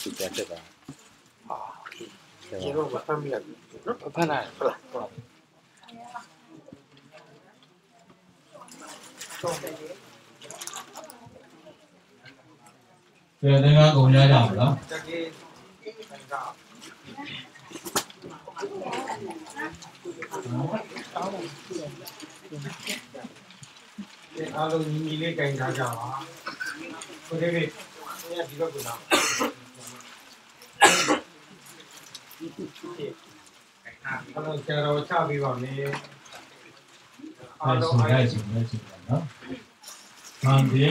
သူပြန်တက်တာ啊，ရေတော့မဖမ်းမိရဘူးနော်ဖမ်းလိုက်ဟုတ်လားဟုတ်ကဲသင်္ကန်းကုန်ရကြပါလားတကယ်ကဒီအားလုံးညီညီလေးကြင်ထားကြပါကိုလေးလေးညဒီတော့ကနာ အားလုံးဆရာတော်ချပေးပါမယ်အားအဲ့လုံးဆိုအားလိုက်ဆိုလိုက်ဆိုပါနော်သံဃေ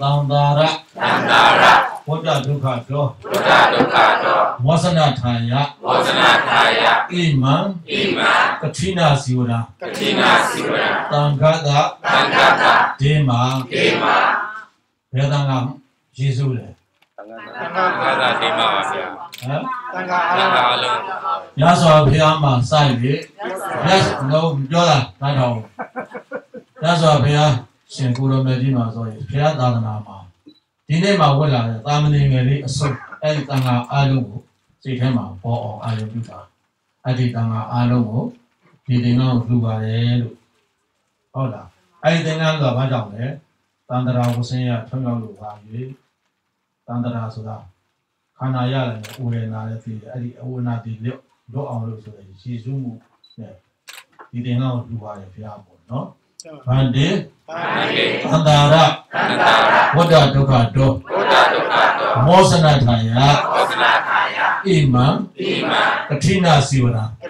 သံသာရသံသာရဘုဒ္ဓဒုက္ခတောဘုဒ္ဓဒုက္ခတောမောစနထာယမောစနထာယဣမံဣမံကတိနာစီဝရကတိနာစီဝရတံဃတတံဃတဒေမာဒေမာဘယ်တံဃာယေရှုလဲ တန်ခါတန်ခါဘာသာဒီမှာပါဗျာဟမ်တန်ခါအားဘာလုံးသာအလုံးရသော်ဘုရားမှာစိုက်လေရသော်ပြောတာနားထောင်ရသော်ဘုရားရှင်ကိုရောမြတ်ကြီးမှာဆိုရင်ဘုရားသာသနာမှာဒီနေ့မှာဝတ်လာတဲ့သာမဏေငယ်လေးအစုပ်အဲ့ဒီတန်ခါအားလုံးကိုစိတ်ထဲမှာပေါ်အောင်အာရုံပြုတာအဲ့ဒီတန်ခါအားလုံးကိုဒီသင်္ကန်းကိုလှူပါတယ်လို့ဟုတ်လားအဲ့ဒီသင်္ကန်းကဘာကြောင့်လဲတန်တရာဝဆင်းရထွန်းရောက်လို့ပါ၍ တန်တရာဆိုတာခန္ဓာရတယ်နဲ့ဦးရနာလည်းသိတယ်အဲ့ဒီအဝနာတိလွတ်လွတ်အောင်လို့ဆိုတဲ့ရည်စူးမှုနဲ့ဒီသင်္ကန်းကိုလှူပါတယ်ဘုရားပေါ့နော်ဗန္တေပါသန္တာရဝတ္တဒုက္ခတောမောစနထာယဣမံကတိနာစီဝရ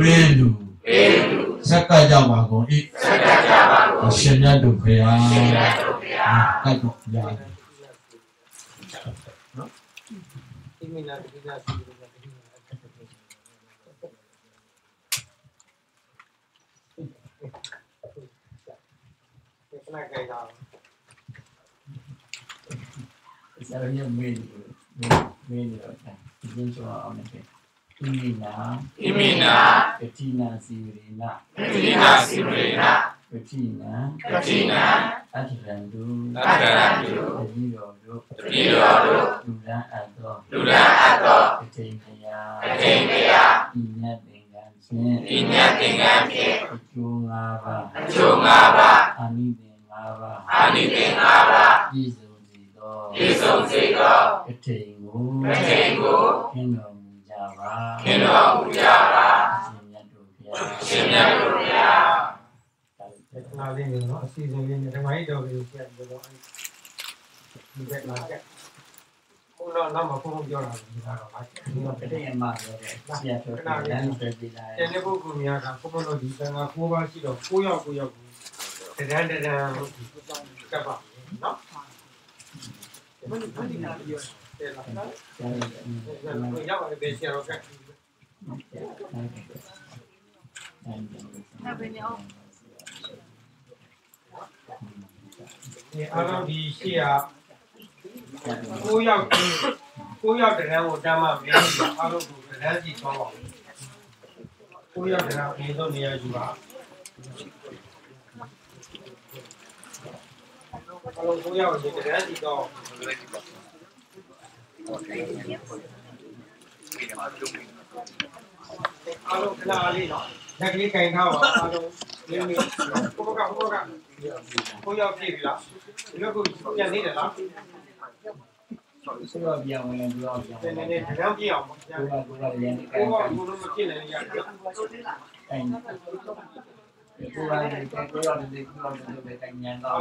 ပေးလူစက္ကကြပါကုန်ဤအရှင်မြတ်တို့ဖေဟာကတ်တော့ရတယ်ဒီမိနာဒီနာစီဝရဒီနာကြိုက်တာဆရာကြီးမေးတယ်မေးတယ်ဒီလိုဆိုအောင်မယ်ဣ မိနာဣမိနာကတိနာစီဝရေနဣမိနာစီရေနာကတိနာကတိနာအတ္တရန္တုတတ္တရတုတတိတော်တို့တတိတော်တို့လူလန်းအပ်သောလူလန်းအပ်သောကတိမယာအထင်မယာဤမြတ်သင်္ကန်းဖြင့်ဤမြတ်သင်္ကန်းဖြင့်အကျိုး၅ပါးအကျိုး၅ပါးအာနိသင်၅ပါးအာနိသင်၅ပါးပြည့်စုံစေသောပြည့်စုံစေသောကတိကိုကတိကိုခင်းတော် မူကြပါခင်တော်မူကြပါအရှင်မြတ်တို့ဘုရားရှင်မြတ်တို့ဘုရားခဏလေးနေတော့အစီအစဉ်လေးနဲ့ဓမ္မကြီးတော်လေးဆက်ပြီးတော့ဒီဘက်မှာကဘုန်းတော်နောက်မှာဘုန်းဘုန်းပြောတာဒီကတော့ပါဒီတော့ကတိအမပြောတယ်ဆရာပြောတယ်လမ်းတွေပြည်လာကျန်တဲ့ပုဂ္ဂိုလ်များကဘုန်းဘုန်းတို့ဒီသံဃာ၉ပါးရှိတော့၉ယောက်၉ယောက်ကိုတဒန်းတဒန်းကပ်ပါနော်ဘယ်လိုဘယ်လိုပြော တယ်လားနော်ဆရာကြီးရောက်ရတဲ့ဆရာတော်ကဒီအားလုံးဒီရှေ့က9ယောက်9ယောက်တရံကိုတမ်းမှမင်းကြီးအားလုံးကိုတရံစီသွားပါဦး9ယောက်တရံအရင်ဆုံးနေရာယူပါအားလုံး9ယောက်ကိုတရံစီတော့ အားလုံးခဏလေးနော်လက်ကလေးကင်ထားပါအားလုံးလေးလေးကိုဘကကိုဘကကိုရောက်ပြီလားဒီလိုကိုပြန်နေတယ်လားဆိုတော့ပြောင်းဝင်တယ်ပြောင်းပြောင်းနည်းနည်းနည်းတကယ်ပြည့်အောင်ပေါ့ဗျာကိုကကိုကလည်းကိုကဘုလိုမဖြစ်နိုင်ရဘူးတိုင်းကိုကလည်းကိုရောက်တယ်ကိုရောက်တယ်ပဲတိုင်းညံတော့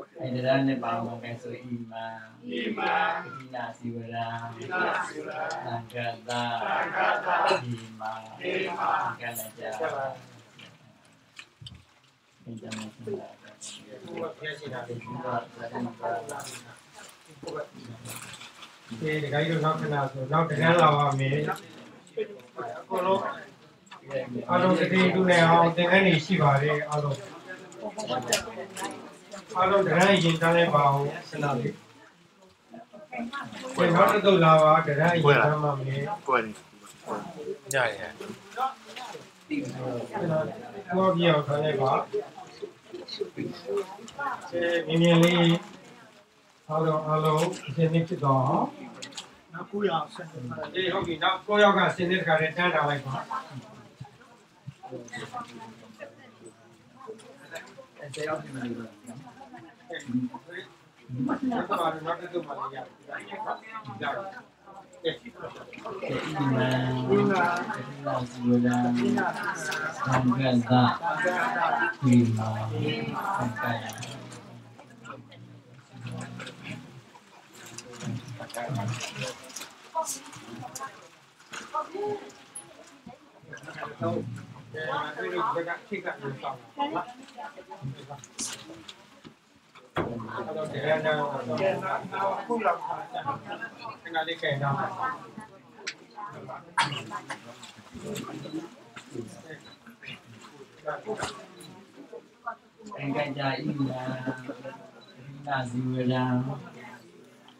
အားလုံးအဲ့ဒါနဲ့ပါမောင်ကဆိုအီမန်ဣမံဒီနာစီဝရာဒီနာစီဝရသံဃာတာသံဃာတာဒီမာဒီမာကလည်းကြာဒီကြမှာစဉ်းစားတယ်ကိုကပြည့်စင်တာဒီလေကတော့ဇာတ်ပါဒီဒကာကြီးတို့နောက်ခဏဆိုနောက်တကယ်လာပါမယ်အကုန်လုံးအားလုံးတကယ်တူနေအောင်သင်ခန်းနေရှိပါတယ်အားလုံး အားလုံးတကယ်ရင်တန်းလိုက်ပါအောင်ဆန္ဒလေးဒီနောက်တစ်သုတ်လာပါတကယ်ရင်တန်းမှာမယ်ကွယ်နေညရကိုပြအောင်ထားလိုက်ပါအဲမြင်မြင်လေးအားလုံးအားလုံးအရှင်နေဖြစ်တော့နောက်9ရောက်ဆက်ဒီဟုတ်ပြီနောက်9ရောက်ကစင်းတဲ့ခါနဲ့တန်းထားလိုက်ပါအဲ့ဒါရောက်နေတယ်နောက်တော့နောက်တစ်သုတ်မှလည်းရတယ်ရတယ်ဒီမာဒီနာစီဝရာသံဃာတာဒီမာသံဃာတော့အဲဒီလိုကခိကလို့ဆောင်းတာနော်အဲ့တော့ဒီရန်တော့ခုလော က်ပါတာခဏလေးကဲတော့အင်္ဂကြဣနာဒီနာဇီဝရံ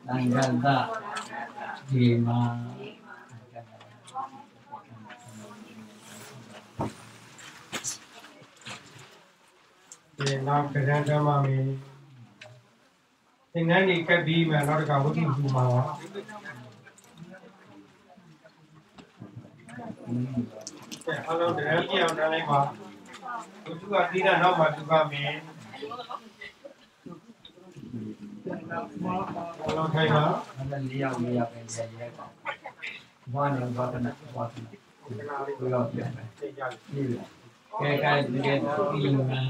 သံဃာတာဒီမာဒီနောက်ကရန်တမ်းပါမယ် သင်္ကန်းဒီကပ်ပြီးမှနောက်တစ်ခါဝိသုပူမှာပါအဲအလုံးတရံပြအောင်တန်းလိုက်ပါသူကပြီးတဲ့နောက်မှသူကမင်းအလုံးထိုင်ပါအဲ့ဒါလေးယောက်လေးယောက်ပဲရရဲပါဘာနဲ့ဘာကနဲ့ဘာကနဲ့ကိုရောက်ပြန်တယ်သိကြတယ်ဒီလိုကဲကဲဒီကဲဒီမာ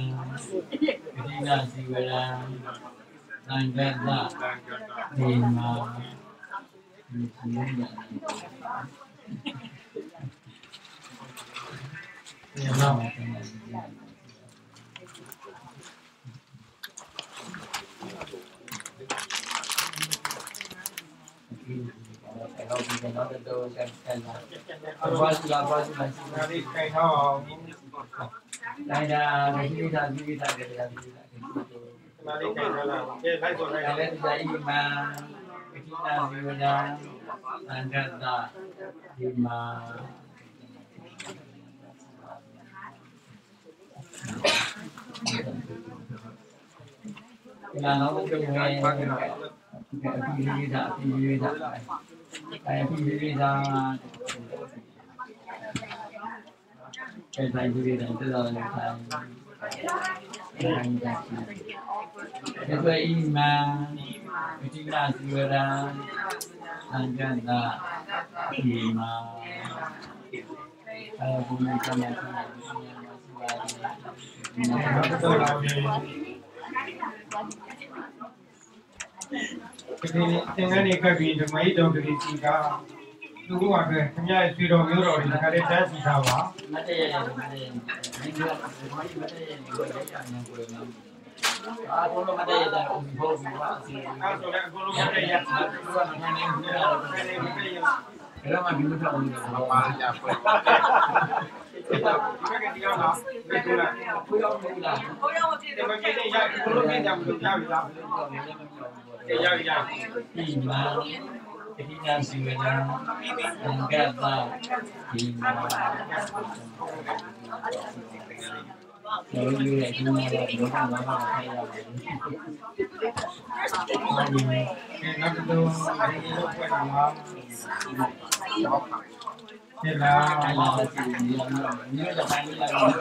ဒီနာဇီဝရံ သံဃာတာဒီမာဒီစီရင်ရတယ်ဒီ နောက်တော့ဒီကတော့တော့ဆက်ဆက်လာအလုံးဘာသာဘာသာမရှိဒါလေးခိုင်ထားအောင်နိုင်တာမရှိတာဒီတာကြတယ်ဒီတာဒါလေးခို င်ထားလိုက်ဒီလိုက်ဆိုလိုက်လည်းဒီအိမန်ပတိနာဇီဝနာအန္တတာဒီမာဒီလာတော့ဘယ်လိုလဲအပီလေးတာအပီလေးတာအဲအပီလေးတာအဲတိုင်းကြီးတွေတက်လာတယ်ခိုင်းအဲဒီဆိုအိမန်ပတိနာဇီဝနာအန္တတာဒီမာအဲဒီမှာကမှန်းတယ်တော့လာပြီဒီသင်္ကန်းနေကပ်ပြီးဓမ္မဟိတော်ကလေးကြီးကသူ့ဘဝအတွက်ခမရဆွေတော်မျိုးတော်တွေခါလေးတန်းစီထားပါမတည့်ရတယ်မတည့်ရတယ်ဒီလိုမတည့်ရတယ်ဒီလိုရရအောင်ကိုယ်နော်အာဘုလိုမတည့်ရတယ်ဘုဘောဘုရားအစီအစဉ်အဲဆိုလည်းအကုန်လုံးမတည့်ရဘူးဘုရားမနေဘူးလားမတည့်မတည့်ရ ဘယ်တော့မှ ဒီလိုတော့ဘူးဘာပါမှရဖွယ်ဒီကဒီကလာဒီကလာဘုရားမဟုတ်လား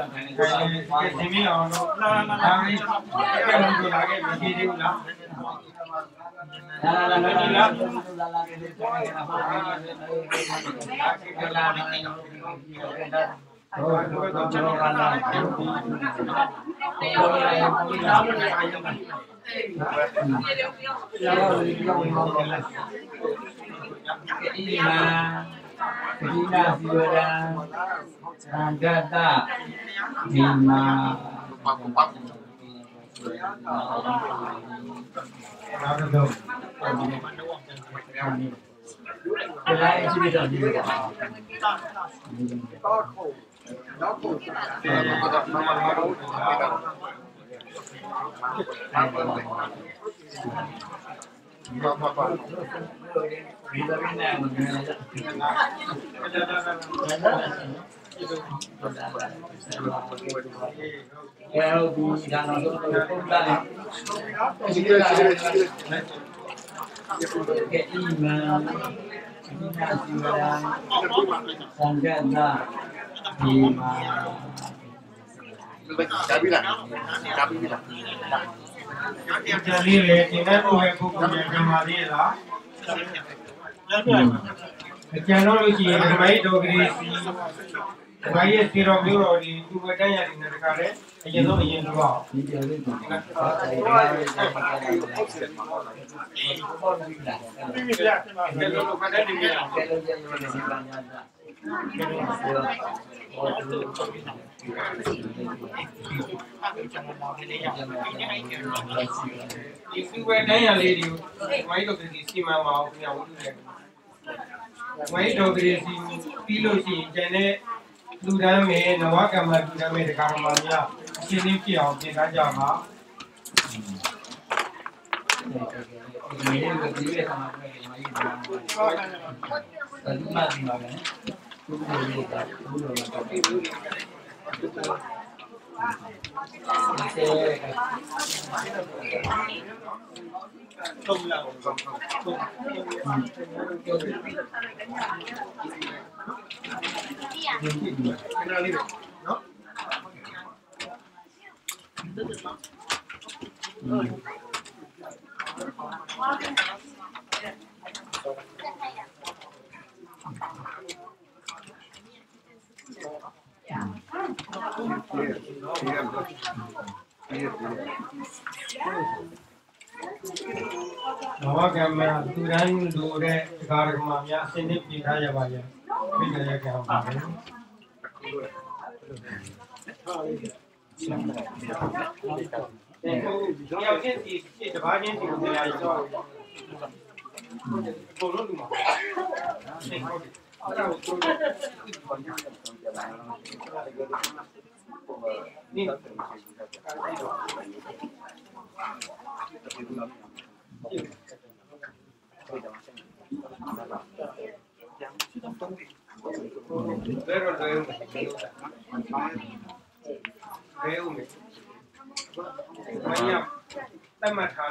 ဒီမကြီးနေရအကုန်လုံးပြကြမလို့ရပြီလားကြရရ ဒီမှာဒီနာစီဝနာ အင်္ဂတာ ဒီမှာတော်ရည်ရဲ့ဒီမှာတော့ဘုရားမှာခိုင်းရတယ်ဒီနောက်တော့ဒီလိုဖွင့်လာဒီလာအဲ့ဒါစီဒီလိုမျိုးတော့တိုင်းလာပြီးတော့ခိုင်းနေတယ်ဒီမီအောင်တော့လာလာလာဒီကဲလို့လာခဲ့ပြီဒီလိုလားလာလာလာလာလာလာလာနေတယ်ဆက်နေတာပါဘာလဲလာလာနေတော့တော့ကျွန်တော်ကလာတယ်ဒီတော့လည်းဒီလာမနေအောင်ပါလာတော့ဒီတော့ဝင်တော့လာဒီမှာဒီနာစီဝရံသံဃတဒီမှာနောက်တစ်တော့ဒီလိုက်ကြည့်တော့ဒီလိုပါဒီလိုနဲ့ဝင်နေတာကဲဟုတ်ပြီဒါတော့တော့ပုံလာဒီကကဲအီမန်ဒီနာစီဝရံသံဃနာဒီမာဒါပြီလားဒါပြီလားကျန်လေးပဲသင်တဲ့ဘုရားပုဂ္ဂိုလ်ရဲ့ကံပါလေးလားကျန်တော့လို့ရှိရင်ဓမ္မရေးတော်ကလေးစီဓမ္မရေးစီတော်မျိုးတော်ဒီသူဝတ္တရည်နဲ့တခါလေအရင်ဆုံးအရင်တော့ဒီပြောလေးကိုဒါလေးဒါလေးဒါလေးပေါ်ပြီလားဒီကဘယ်လိုလုပ်ခတဲ့ဒီမျိုးကဲလို့ရရနေပါညာတာဟော ဒီဒီစီဝဲတန်းရလေးတွေကိုမိုင်းတော်ကလေးစီမံမအောင်ခင်ဗျာဝုဒ္ဓရဲ့မိုင်းတော်ကလေးစီပြီးလို့ရှိရင်ကျန်တဲ့လူတန်းမယ်နဝကမ္မလူတန်းမယ်တခါမှများအရှင်းလေးဖြစ်အောင်ပြင်ထားကြပါဒီနေ့ကဒီရက်မှာပဲမကြီးပါဘူး။ဒါမှမဟုတ်ပါဘူး။ဘုရားရဲ့ကဘုရားရဲ့ကနဝကမ္မလူတန်းလူတဲ့ဒကာဒကမများအရှင်းလေးပြင်ထားကြပါရဲ့မိတ်ရကံပါပဲတဲ့ဟိုရောက်ချင်းစီစီတပါးချင်းစီကိုတရားရတော့ဘုလို့လူမှာအဲ့ဒါကိုนี่ Pero luego veo me. Vaya, está más caro, es un medio dado, veo me. ဘာကြောင့်လူလူပြောတာတုံနေရရင်တော့မလို့ပြောတာဘာစီလူလူရဲ့ဘာအမ Que que ya me caro. Hablo tai. ကိုရင်ကဲဒီမကြီးဥစ္စာကိုဒီဒီထဲမှာ ကိုရထည့်လိုက်တဲ့ ရင်ထလာဒီထဲကိုထည့်ပြီးတော့သူကတ်ခိုင်းလိုက်အဲဟုတ်ပြီဒီရနေအေးဟုတ်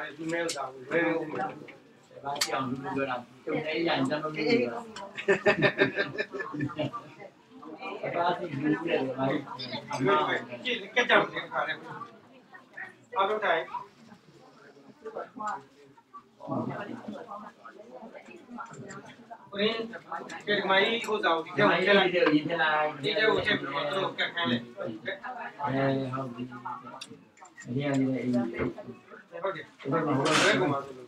တယ်ဒီမှာဟိုဘယ် ကောင်မှဆိုလို့အဲ့အိတ်ကိုကတ်လိုက်တော့ဒီမကြီးကိုကိုလုံးကိုလုံးအိတ်ကိုကတ်လို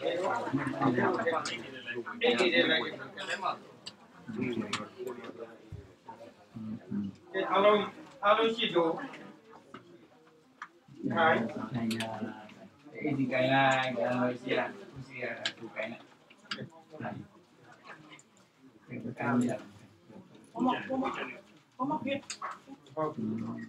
တယောက်ကန်ရတယ်ဒီမှာဒီမှာလူကြီးလည်းဒီဘုန်းကြီးတွေဒီလာကြည့်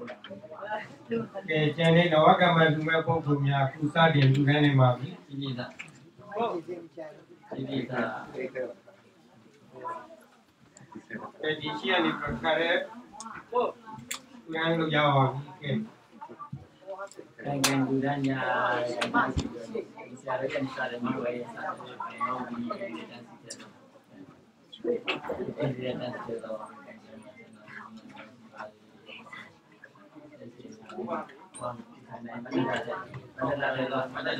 ကအဲသူဒီဘာနန္ဒဒီစေယောဘောဓဘာဗျာဒီတော့ဒီတော့ဒီတော့ကဲကျန်တဲ့နဝကမ္မလူမဲ့ပုဂ္ဂိုလ်များခုစတင်လူတန်းနေပါပြီဒီနေ့သာဒီနေ့သာအဲဒီရှိရနေပြခါရဲဟုတ်ဉာဏ်လို့ရပါပြီကဲကံကံဒုရညာဆရာရဲ့စာရမျိုးရဲ့စာရမျိုးဒီတန်းစီတယ်ဒီတန်းစီတော့ဘာ မနိ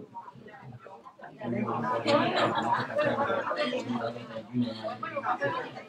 ု င်မနိုင်မနိုင်တယ်မနိုင်တယ်မနိုင်တယ်မနို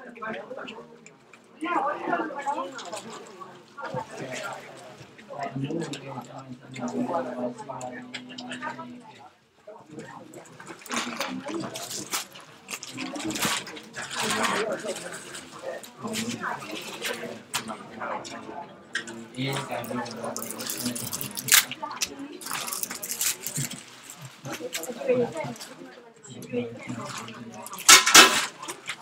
ယ်တော့အဲ့ဒီဒီ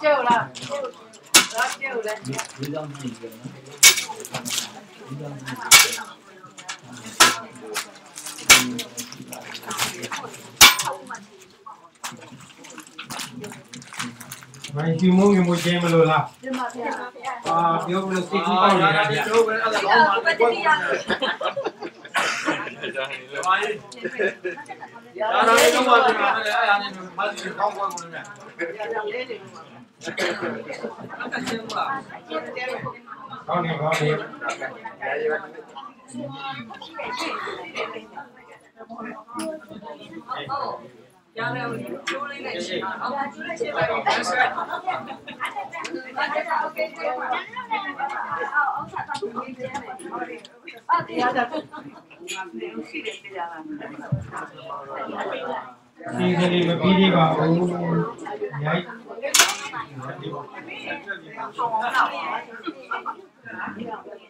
ကတော့ဒီရက်တဲ့ကတော့ကျွန်တော်ထောင်းတော့ထောင်းထားဖို့ဒီလိုတော့ကြည့်တော့ပဲပြောင်းသွားတယ်ဒီအရင်ထားနေအောင်လို့အဲ့ ဒါနာလေးတော့ပါပြန်မယ်အဲ့ဒါနဲ့မတ်ကြီးကောင်းကောင်းလို့မြန်ကောင်းနေကောင်းနေဟုတ် ကျောင်းထဲကိုကျိုးလေးနဲ့ရှင်းပါ။ဟုတ်လားကျိုးလေးရှင်းပါတော့။ဟုတ်ကဲ့။ဟုတ်ကဲ့။ဟုတ်ကဲ့။အော်အော်ဆက်တာကိုရေးတယ်။ဟုတ်တယ်။အဲ့ဒါကလည်းရှိတယ်ပြရတာ။ဒီကလေးမပြီးသေးပါဘူး။ရိုက်။ဆောင်းအောင်ပါ။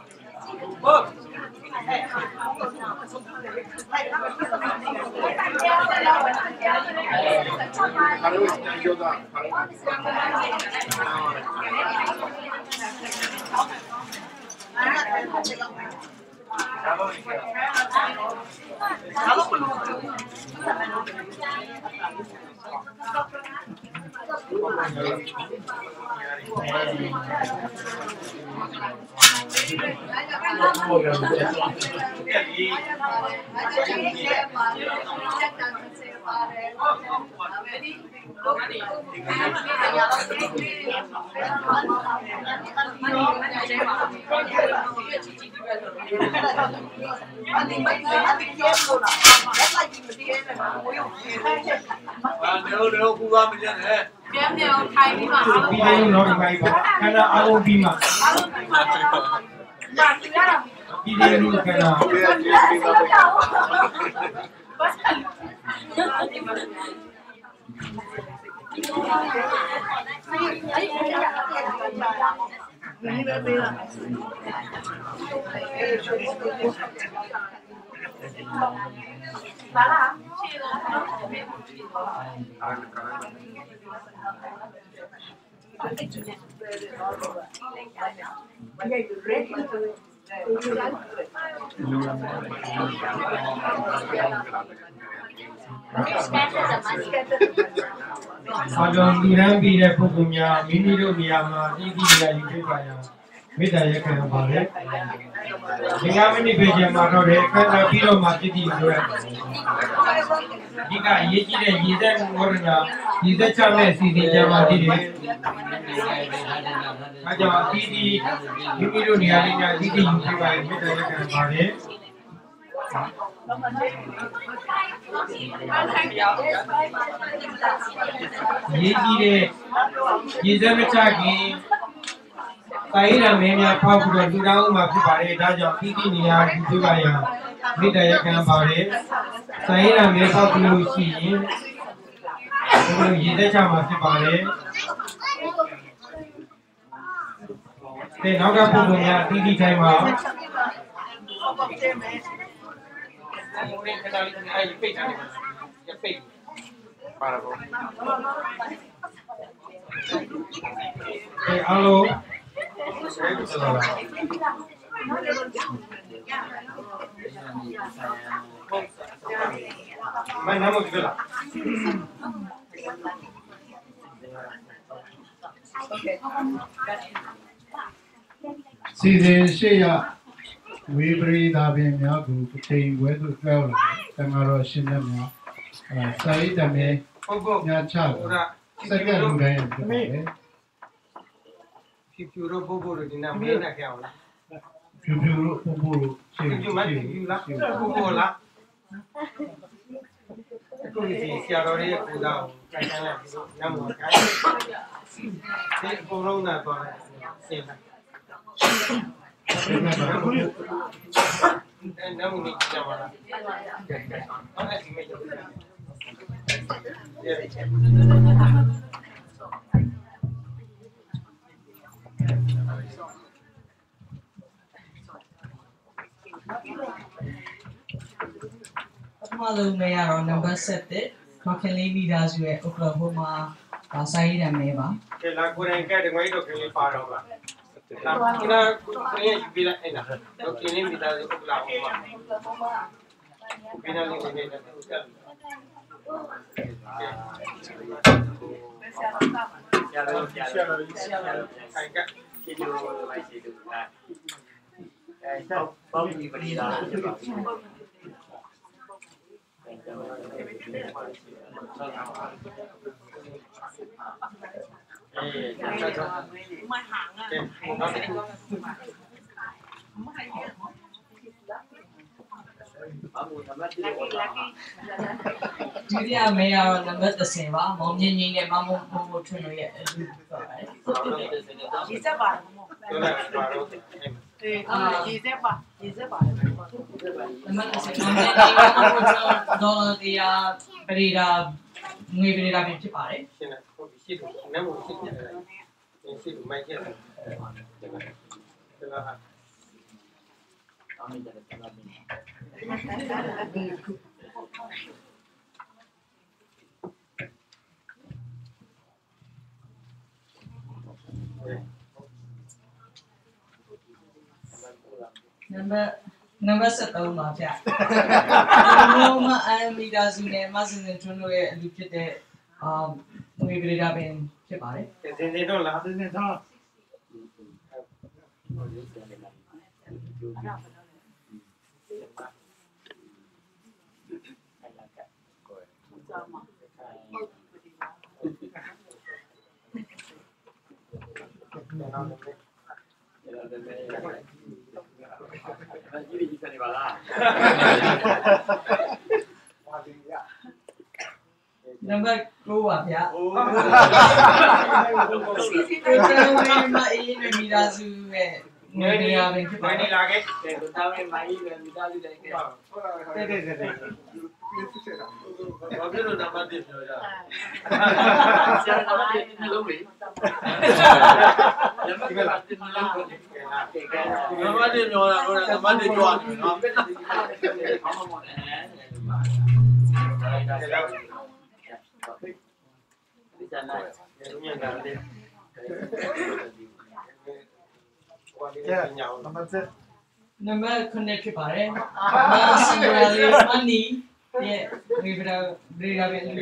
바로 이겨다 바로 나와 Terima kasih. အာတို့တို့ကူပါမကျန်နဲ့ပြန်ပြန်ထိုင်ပြီးမှအားလုံးပြီးတယ်လို့တော့ဒီပိုင်းပါခန္ဓာအားလုံးပြီးမှအားလုံးထိုင်ပါမာသူရတာပြီးတယ်လို့ခန္ဓာကျေးဇူးတင် ပါပါလား ဘာကြောင့်လူရန်ပြီးတဲ့ပုဂ္ဂိုလ်များမိမိတို့နေရာမှာဤသည့်နေရာယူဖြစ်ပါရန် မေတ္တာရက်ခံပါလေဒီကမိနစ်ပဲကျန်မှာတော့တယ်ခန္ဓာပြီးတော့မှဖြစ်တည်ဆိုရဒီကအရေးကြီးတဲ့ရည်သက်ဝရဏရည်သက်ချမဲ့စီစဉ်ကြမှာတည်တယ်အဲကြောင့်အသီးသီးမိမိတို့နေရာလေးများဤသည့်ယူဖြစ်ပါရန်မေတ္တာရက်ခံပါလေရေးကြီးတဲ့ရည်သက်မချခင် ကိုင်းရမင်းများဖောက်ပြီးတော့လူတော်ဥမှာဖြစ်ပါတယ်ဒါကြောင့်ဤသည့်နေရာယူဖြစ်ပါရန်မေတ္တာရက်ခံပါလေကိုင်းရမင်းဖောက်ပြီးလို့ရှိရင်ဘုရားရည်သက်ချမှာဖြစ်ပါတယ်တဲ့နောက်ကပုဂ္ဂိုလ်များအသီးသီးတိုင်းမှာအဲ့ပိတ်တယ်ရပိတ်ပါတော့အဲအားလုံး မနမ်းမကြည့်လားစီစဉ်ရှေ့ရဝေပရိသာပင်များကိုချိန်ဝဲသို့ကြောက်လာတန်ဃာတော်ရှင်မြတ်များအဲစာရေးတမေပုဂ္ဂိုလ်ညာချဟိုကတာစက္ကန့်လူတိုင်းဖြစ်ပါတယ် ဖြူဖြူတော့ပုဂ္ဂိုလ်တွေဒီနာမင်းနဲ့ကြောက်လားဖြူဖြူလို့ပုံပုံလို့ရှဖြူင်းဖြူမဖြူဖြူလားပုဂ္ဂိုလ်လားအခုဒီဆရာတော်ရဲ့ကိုယ်တော်ကိုကြိုက်တယ်လို့ညမောကြိုက်ဒီအကုန်လုံးကတော့ဆင်းတယ်အဲနမနီကြပါလားအဲ့ဒီမဲ့ရတယ် ပထမဆုံးမဲရတော့ number 7မခင်လေးမိသားစုရဲ့ Oklahoma ဒါစာရေးနာမည်ပါကဲလာကိုရင်ကဲတငွေတော့ကလေးပါတော့ပါလာခုနကရင်ယူပြီးလိုက်အဲ့ဒါတော့ကင်းလေးမိသားစုကလာဟောပါဘယ်နဲ့လေးနေနေတယ် ဆက်ရတော့ရတော့ခိုင်ကကျေးဇူးပါကျေးဇူးပါအဲတော့ပေါ့ ဒုတိယမေယာတော့နံပါတ်30ပါမောင်မြင့်ကြီးနဲ့မမုံဘုံဘုံထွန်းလို့ရဲ့အလူပါပါတယ်ရေစက်ပါမောတေအာရေစက်ပါရေစက်ပါနံပါတ်30မောင်မြင့်ကြီးနဲ့မမုံဘုံဒေါ်လာတရားပရိဒါငွေပရိဒါပြင်ဖြစ်ပါတယ်ရှင်းတယ်ဟုတ်ပြီရှိတယ်နံပါတ်ရှိတယ်ရှိတယ်မိုက်ရတယ်ဒါကအားအမေကလည်းပြန်လာပြီ သမတ်တိ number number 73ပါဗျဘုံမအမ်မီဒါစုနဲ့မဆင်စင်ထွန်းလို့ရဲ့အလူဖြစ်တဲ့အာငွေပရိဒါပြင်ဖြစ်ပါတယ်စင်စင်တော့လားစဉ်းစားထားဟုတ်တယ်နံပါတ်9ပါဗျာဟိုကိုတန်ဝေးမအေးနဲ့မိသားစုရဲ့ငွေနေရာပင်ဖြစ်ပါမတနေယ်လာခဲ့တဲ့ကိုတောင်းနေမိုင်းပဲမိသားစုတို င်းကဲတဲ့တဲ့တဲ့တဲ့ဘာဖြစ်လို့နံပါတ်1ပြောကြဆရာတော်ကဒီနှလုံးလေးရ မကပါဒီနှလုံးကိုကဲကဲနံပါတ်1ပြောတာကိုနံပါတ်1ကြွားတယ်နော်ဘာ မှမဟုတ်အဲဒါဒါဒီကျန်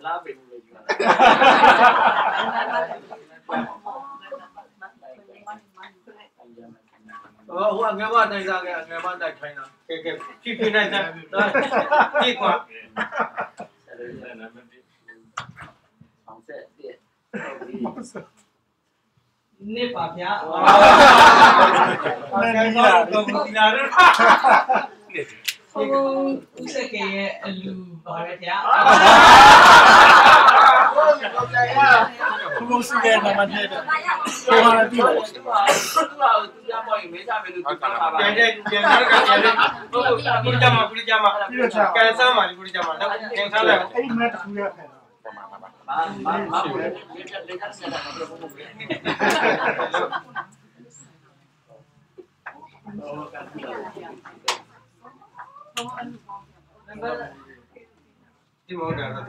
လာညံ့တာလေကျန်ညာနံပါတ်7နံပါတ်9ဖြစ်ပါတယ်မာစီယာလေးမ နီရဲ့ဝေဗရာဗေရာပင်လူဖြစ်ပါဟုတ်တတယ်ယ်မကားဗျာဒါလည်းလို့မလားပြင်လို့ပြောဟိုဟိုငယ်မတိုင်စားခဲ့ငယ်မတိုင်ခိုင်းတာကဲကဲဖြည်းဖြည်းနိုင်တယ်ဒီကွာအောင်ဆက်တဲ့နစ်ပါဗျာအဲ့ဒါတော့ဒီလာတော့ဟိုဦးစကေရဲ့အလူပါတယ်ဗျာဘုံစီကနံပါတ်7ဟိုဟာတိတယ်သူကသူကသူရမောရင်မေးစားမယ်လို့ပြောတာပါကျန်တဲ့ကျန်တဲ့ကျန်တဲ့ကုရကြမှာကုရကြမှာကန်ဆာမှာကုရကြမှာတော့ကန်ဆာလိုက်အဲ့မက်တူရဖက် Va, va.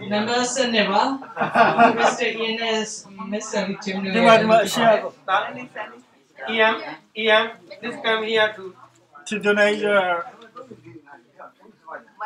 Members in Nepal, Mr. Ian is missing come here to to donate your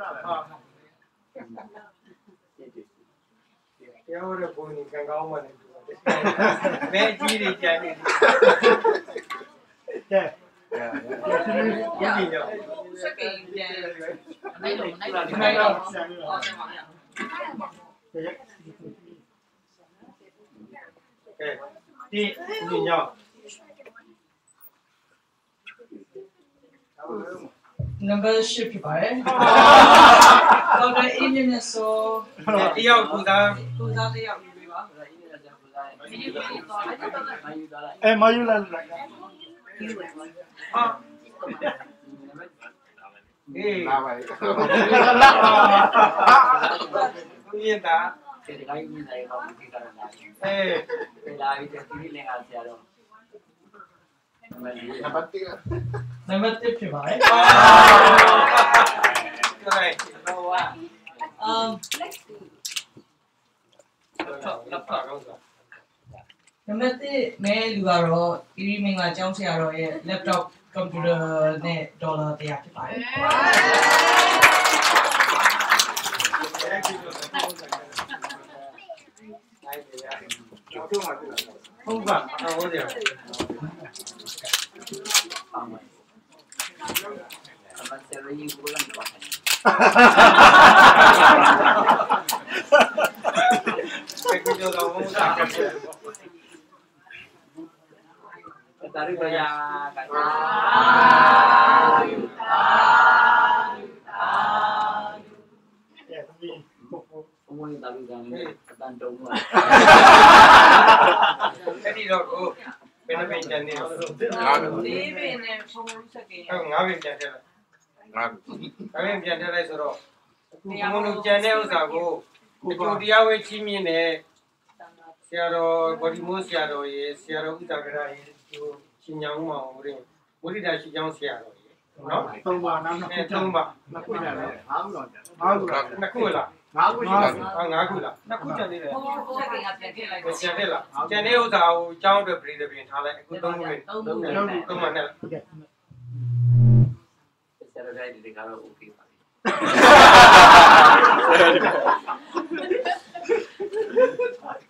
ရောက်ဟောလာပြီအဲဘုန်းကြီးကတော့ဒီညရဲ့ရဲ့တရားရတဲ့ဘုန်းကြီးကံကောင်းမှလည်းမဲကြီးတွေကြံ နေတယ်ကဲဘုန်းကြီးရောစကေပြန်နိုင်လို့နိုင်လို့ဒီမိုက်တော့ဆန်ရဟုတ်တယ်ပါဗျာကဲဒီဒီညောနံပါတ်10ဖြစ်ပါတယ်ဒေါက်တာအင်းမြင့်ဆိုတယောက်ကူသားသူသားတစ်ယောက်ယူပေးပါဒါအင်းရကြပလာမယူသွားလိုက်မယူသွားလိုက်အဲမယူလာလိုက်ဟာအေးလာပါလေဘုန်းကြီးသားဒီတိုင်းကြီးတိုင်းကောင်းဒီကရလာအေးပြေလာပြီးဒီလင်္ကာဆရာတော်မလီနံပါတ်1နံပါတ်10ဖြစ်ပါတယ်အာကဲတော့ဝါအမ်လက်ဖက်ကောင်းစားနံပါတ်1မဲလူကတော့ဒီရီမင်္ဂလာကျောင်းဆရာတော် ရဲ့ laptop computer နဲ့ဒေါ်လာ100ဖြစ်ပါတယ်ကျောင်းမှာတွေ့လာဟုတ်ပါဟုတ်တယ်ပါမယ်အမဆရာကြီး ကိုလည်းပါမယ်ကဲကြောတော့ဘုန်းသားကဲတာရိပ ယာကတာကဲသမီးဘုံဝင်တာလူကအတန်တုံးပါအဲ့ဒီတော့ကိုဘယ်နှပိကျန်နေတော့လေးပင်နဲ့ဖုန်းစကေဟုတ်ငါးပင်ပြန်ထည့်လိုက်ငါငါးပင်ပြန်ထည့်လိုက်ဆိုတော့အခုဘုံလုံးကျန်တဲ့ဥစ္စာကိုကိုကျိုတရားဝဲချင်းမြင့်တဲ့ဆရာတော်ဗောဒီမိုးဆရာတော်ရေဆရာတော်ဥဒ္ဒကရာရေဒီရှင်ညောင်းမောင်ဦးရင်ဝိရိဒာရှိချောင်းဆရာတော်ကြီးနော်သုံးပါနောက်နှစ်အဲခုသုံးပါနှစ်ခုကြတယ်ငါးခုတော့ကြာငါးခုလားနှစ်ခုလား ငါးခုရှိတာဟာငါးခုလားနှစ်ခုကျန်သေးတယ်ဟိုဟိုကပြန်ခဲ့လိုက်ကျန်သေးလားကျန်တဲ့ဥစ္စာကိုကျောင်းအတွက်ပြည်တပြင်ထားလိုက်အခုသုံးခုလေးသုံးခုသုံးမှနဲ့ဆရာတော်တိုင်းဒီကတော့ okay ပါပြီအာမဲနံပါတ်1ဖိုးဥစက်ကရဲ့အလူဖြစ်ပါတယ်အေးတိုင်းတာဆရာတော်တရားအများကြီးဟောကြိုဒီကပြန်ပါဟောနဲ့ပြီးပြီပြီကွာကိုမဲ့ကိုထိတ်ကထိတ်ကကဲကဲကဲကြီးကဲနံပါတ်ချလာပြောတယ်ငါရုပ်တော့ပြန်ပါဆိုင်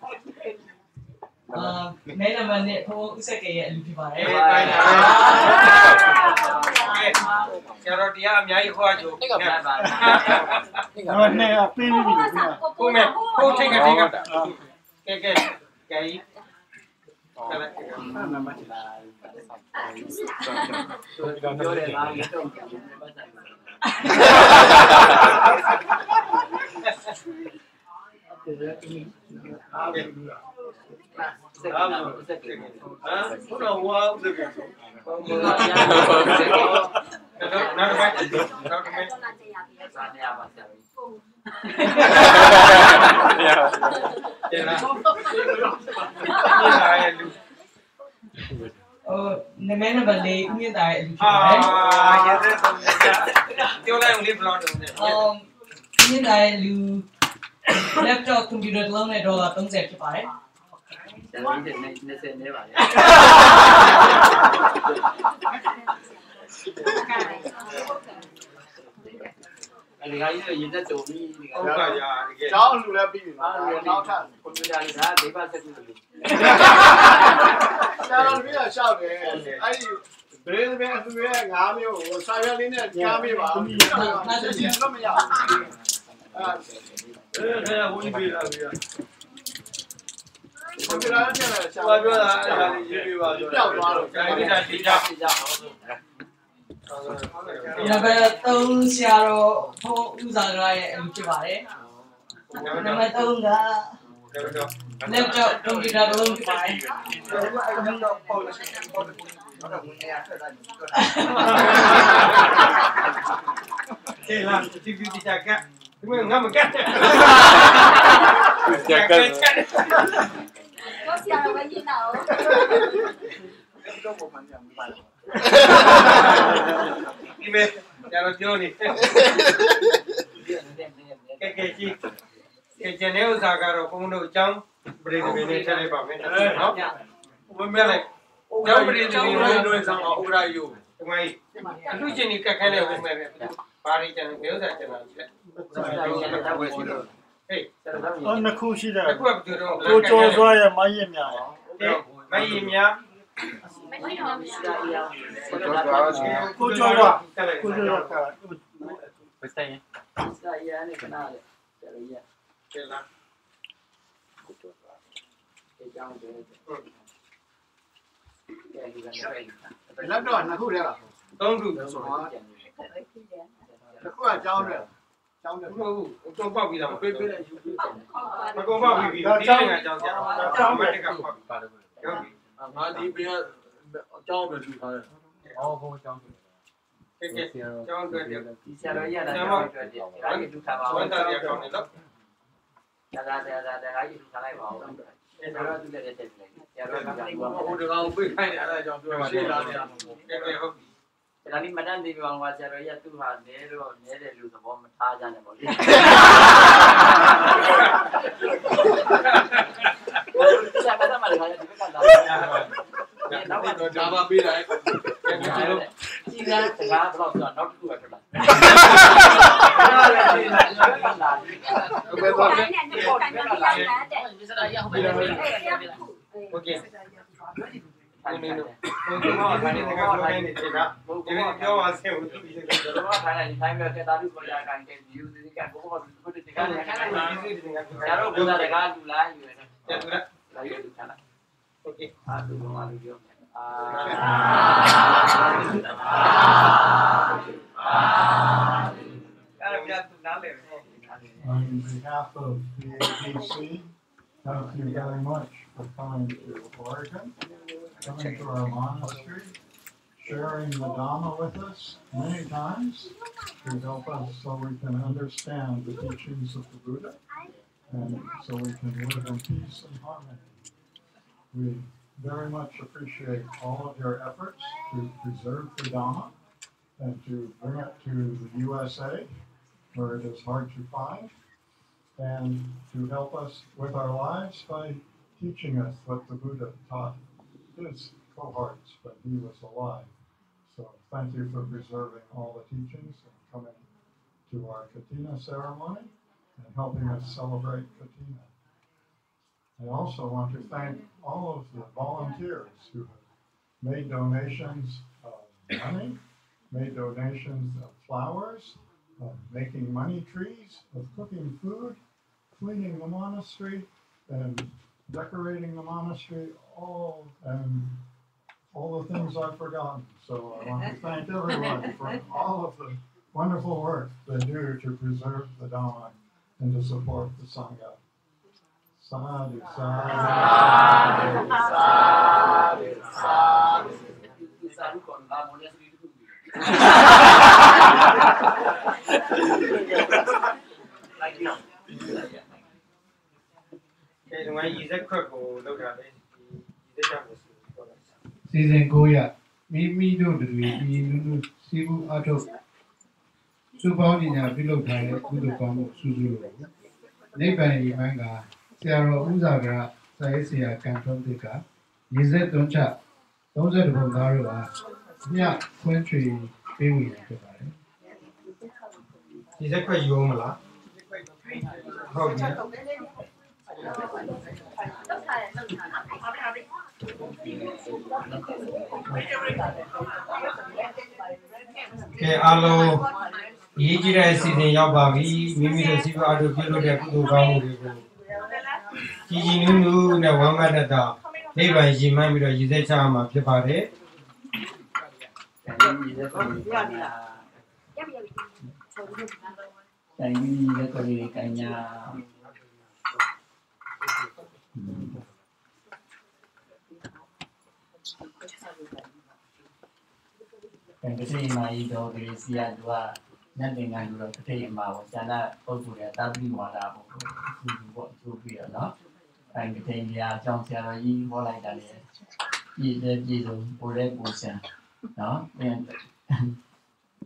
ပါအားပြီစက်ကနာစက်ကနာဟမ်ဘုရားဝါဥဒကေဆိုဒီကပြန်ပါစက်ကောနောက်တစ်ပတ်နောက်တစ် ပတ်စာနေရပါဆရာကြီးတင်လားဒီလာရဲ့လူဟိုနမဲနံပါတ်4ဥမြင့် တာရဲ့အလူဖြစ်အာပါတယ်ရတဲ့ဆုံးကြပြောလိုက်ဦးလေးဘလော့တုံးနေဟိုဥမြင့်တာရဲ့လူ laptop computer တစ်လုံးနဲ့ဒေါ်လာ30ဖြစ်ပါတယ်ဆရာကြီးနဲ့20နေပါလေအဲဒီကကြီးရေသက်တုံပြီးဒီကဟုတ်ကရာတကယ်ကျောင်းလူလည်းပြီးပြီနော်နောက်ထပ်ကွန်ပျူတာလေးကဒေဘစက်ကူလေးဆရာတော်ပြရရှောက်တယ်အဲ့ဒီဘရင်းဘင်းအသူရဲ့ငါးမျိုးကိုစာရွက်လေးနဲ့ကြားမိပါဘူး။နားကြည့်လို့မရဘူး။အဲအဲခဲဝင်ပြေးလာပြီကွ န်ပျူတာနဲ့ပြန်လာရှာဘာပြောတာအဲ့ဒါလေးရေးပြပါပြောပြောက်သွားတော့ကျန်နေတာရှိကြကြကြအောင်နံပါတ်3ဆရာတော်ဖိုးဥစားကရဲ့အလူဖြစ်ပါတယ်နံပါတ်3က laptop computer တစ်လုံးဖြစ်ပါတယ်ကျေလာတီဗီတီချက်ကဒီမဲ့ငါမကတ်ကို ဆရာတော်ပဲညင်တာ哦。တော့ပုံမှန်ပြန်ပါလားဒီမဲ့ကျတော့ပြောနေကဲကဲကြီးကဲကျန်တဲ့ဥစ္စာကတော့ဘုန်းတို့အကြောင်းပြည်သူတွေနဲ့ထည့်လိုက်ပါမယ်နော်ဘုံမြလိုက်ကျောင်းပြည်သူတွေတို့ဆောင်အောင်ဥက္ကရာယုဒီမိုင်းအလူချင်းကြီးကတ်ခဲတဲ့ဘုံမဲ့ပဲပါရီကျန်တဲ့ဥစ္စာကျန်တာ ဟေးဆက်တော့အော်နှစ်ခုရှိတယ်အခုကဘယ်လိုတော့ကိုကျော်စွာရဲ့မိုင်းရမြာမယင်များไม่ยอมเสียเดียวกูจอยว่ะกูจอยว่ะไปใส่ยังใส่ยาในขนาดเลยแต่ละยาเจล่ะกูจอยว่ะไอ้จังเด้อလက်တော့နှစ်ခုတည်းလားသုံးခုဆိုတော့တစ်ခုကကြောင်းတယ် ကျောင်းတယ်ဟုတ်ဟုတ်အကုန်ပေါက်ပြီးသားမပြေးပေးပြေးပေးနဲ့ယူပြီးတယ်အကုန်ပေါက်ပြီးပြီဒီနေ့ကကြောင်းကြအောင်မတက်ကပေါက်ဟုတ်ပြီငါဒီပြင်အကြောင်းပဲလူထားတယ်ကဲကဲကြောင်းတွေ့တယ်ဒီဆရာတော်ကြီးကလည်းကျွန်တော်တို့တယ်ဒါကြီးလူထားပါဝဦးမ်းသာရကောင်းတယ်နော်ဒါဒါဒါဒါဒါကြီးလူထားလိုက်ပါဦးဆရာတော်သူလည်းတက်တယ်ဆရာတော်ကလည်းဟိုတကောင်ပြေးခိုင်းတယ်အဲ့ဒါကြောင့်ပြောရှေ့လာနေရမှာပေါ့ကဲကဲဟုတ်ပြီ ဒါနီမတန်သေးပြောင်းပါဆရာတော်ကြီးကသူ့ဟာနဲတော့နဲတယ်လို့သဘောမထားကြနဲ့ပေါ့လေဆရာကတမလာရဒီကလာတော့ဒါပါပေးလိုက်ကျွန်တော်ကြီးကစကားတော့ဆိုတော့နောက်တစ်ခုပဲထွက်လာဘယ်လိုလဲဘယ်လိုလဲဘယ်လိုလဲဘယ်လိုလဲဘယ်လိုလဲဘယ်လိုလဲ ကလူပြောအာအဲ့ဒါပြတ်နားလေ On behalf of the APC, thank you very much for coming to Oregon, coming to our monastery, sharing the Dhamma with us many times to help us so we can understand the teachings of the Buddha and so we can live in peace and harmony. We very much appreciate all of your efforts to preserve the Dhamma and to bring it to the USA, where it is hard to find, and to help us with our lives by teaching us what the Buddha taught his cohorts when he was alive. So thank you for preserving all the teachings and coming to our Katina ceremony and helping us celebrate Katina. I also want to thank all of the volunteers who have made donations of money, made donations of flowers, of making money trees, of cooking food, cleaning the monastery, and decorating the monastery, all and all the things I've forgotten. So I want to thank everyone for all of the wonderful work they do to preserve the Dhamma and to support the Sangha. Sadhu, sadhu, sadhu, sadhu. စာရုပ်ကောလာမော်လက်စတီတစ်ခုလိုက်ကြည့် ကဲဒီမှာရေစက်ခွက်ကိုလောက်တာလေဒီရေ စက်ချက်ကိုဆိုတော့စီစဉ်900မိမိတို့တွေဒီလူလူစီဘူးအထုတ်စုပေါင်းညာပြုလုပ်ထားတဲ့ကုသိုလ်ကောင်းမှုစုစုလို့နိဗ္ဗာန်ဤမှန်ကဆရာတော်ဥဇာကစာရေးဆရာကံထုံးတိကရေစက်သွန်းချ32ဘုံသားတို့ဟာမြတ်ခွင့်ချွေပေးဝင်ဖြစ်ပါတယ်ရေစက်ခွက်ယူအောင်မလားဟုတ်ပြီ ကဲအားလုံးရေးကြည့်တဲ့အစီအစဉ်ရောက်ပါပြီမိမိတို့စီပွားတို့ပြုလုပ်တဲ့ကုသိုလ်ကောင်းမှုတွေကိုကြည်ကြည်နူးနူးနဲ့ဝမ်းမတ်တတာနိဗ္ဗာန်ရည်မှန်းပြီးတော့ရည်စက်ချရမှာဖြစ်ပါတယ်တိုင်ကြီးလက်ကိုလေးကညာ အဲဒါစိမာဤတော်ကလေးစီရသူကညတ်တင်ကန်လူတော့တစ်ထိတ်မှာပေါ့ဇာနာပုဂ္ဂိုလ်ရဲ့တာပိဝါဒပေါ့ဒီလိုပေါ့အကျိုးပြရနော်အဲဒီတင်ပြအကြောင်းဆရာတော်ကြီးဟောလိုက်တာလေပြည့်တဲ့ပြည့်စုံပိုတဲ့ပိုစံနော်ပြန်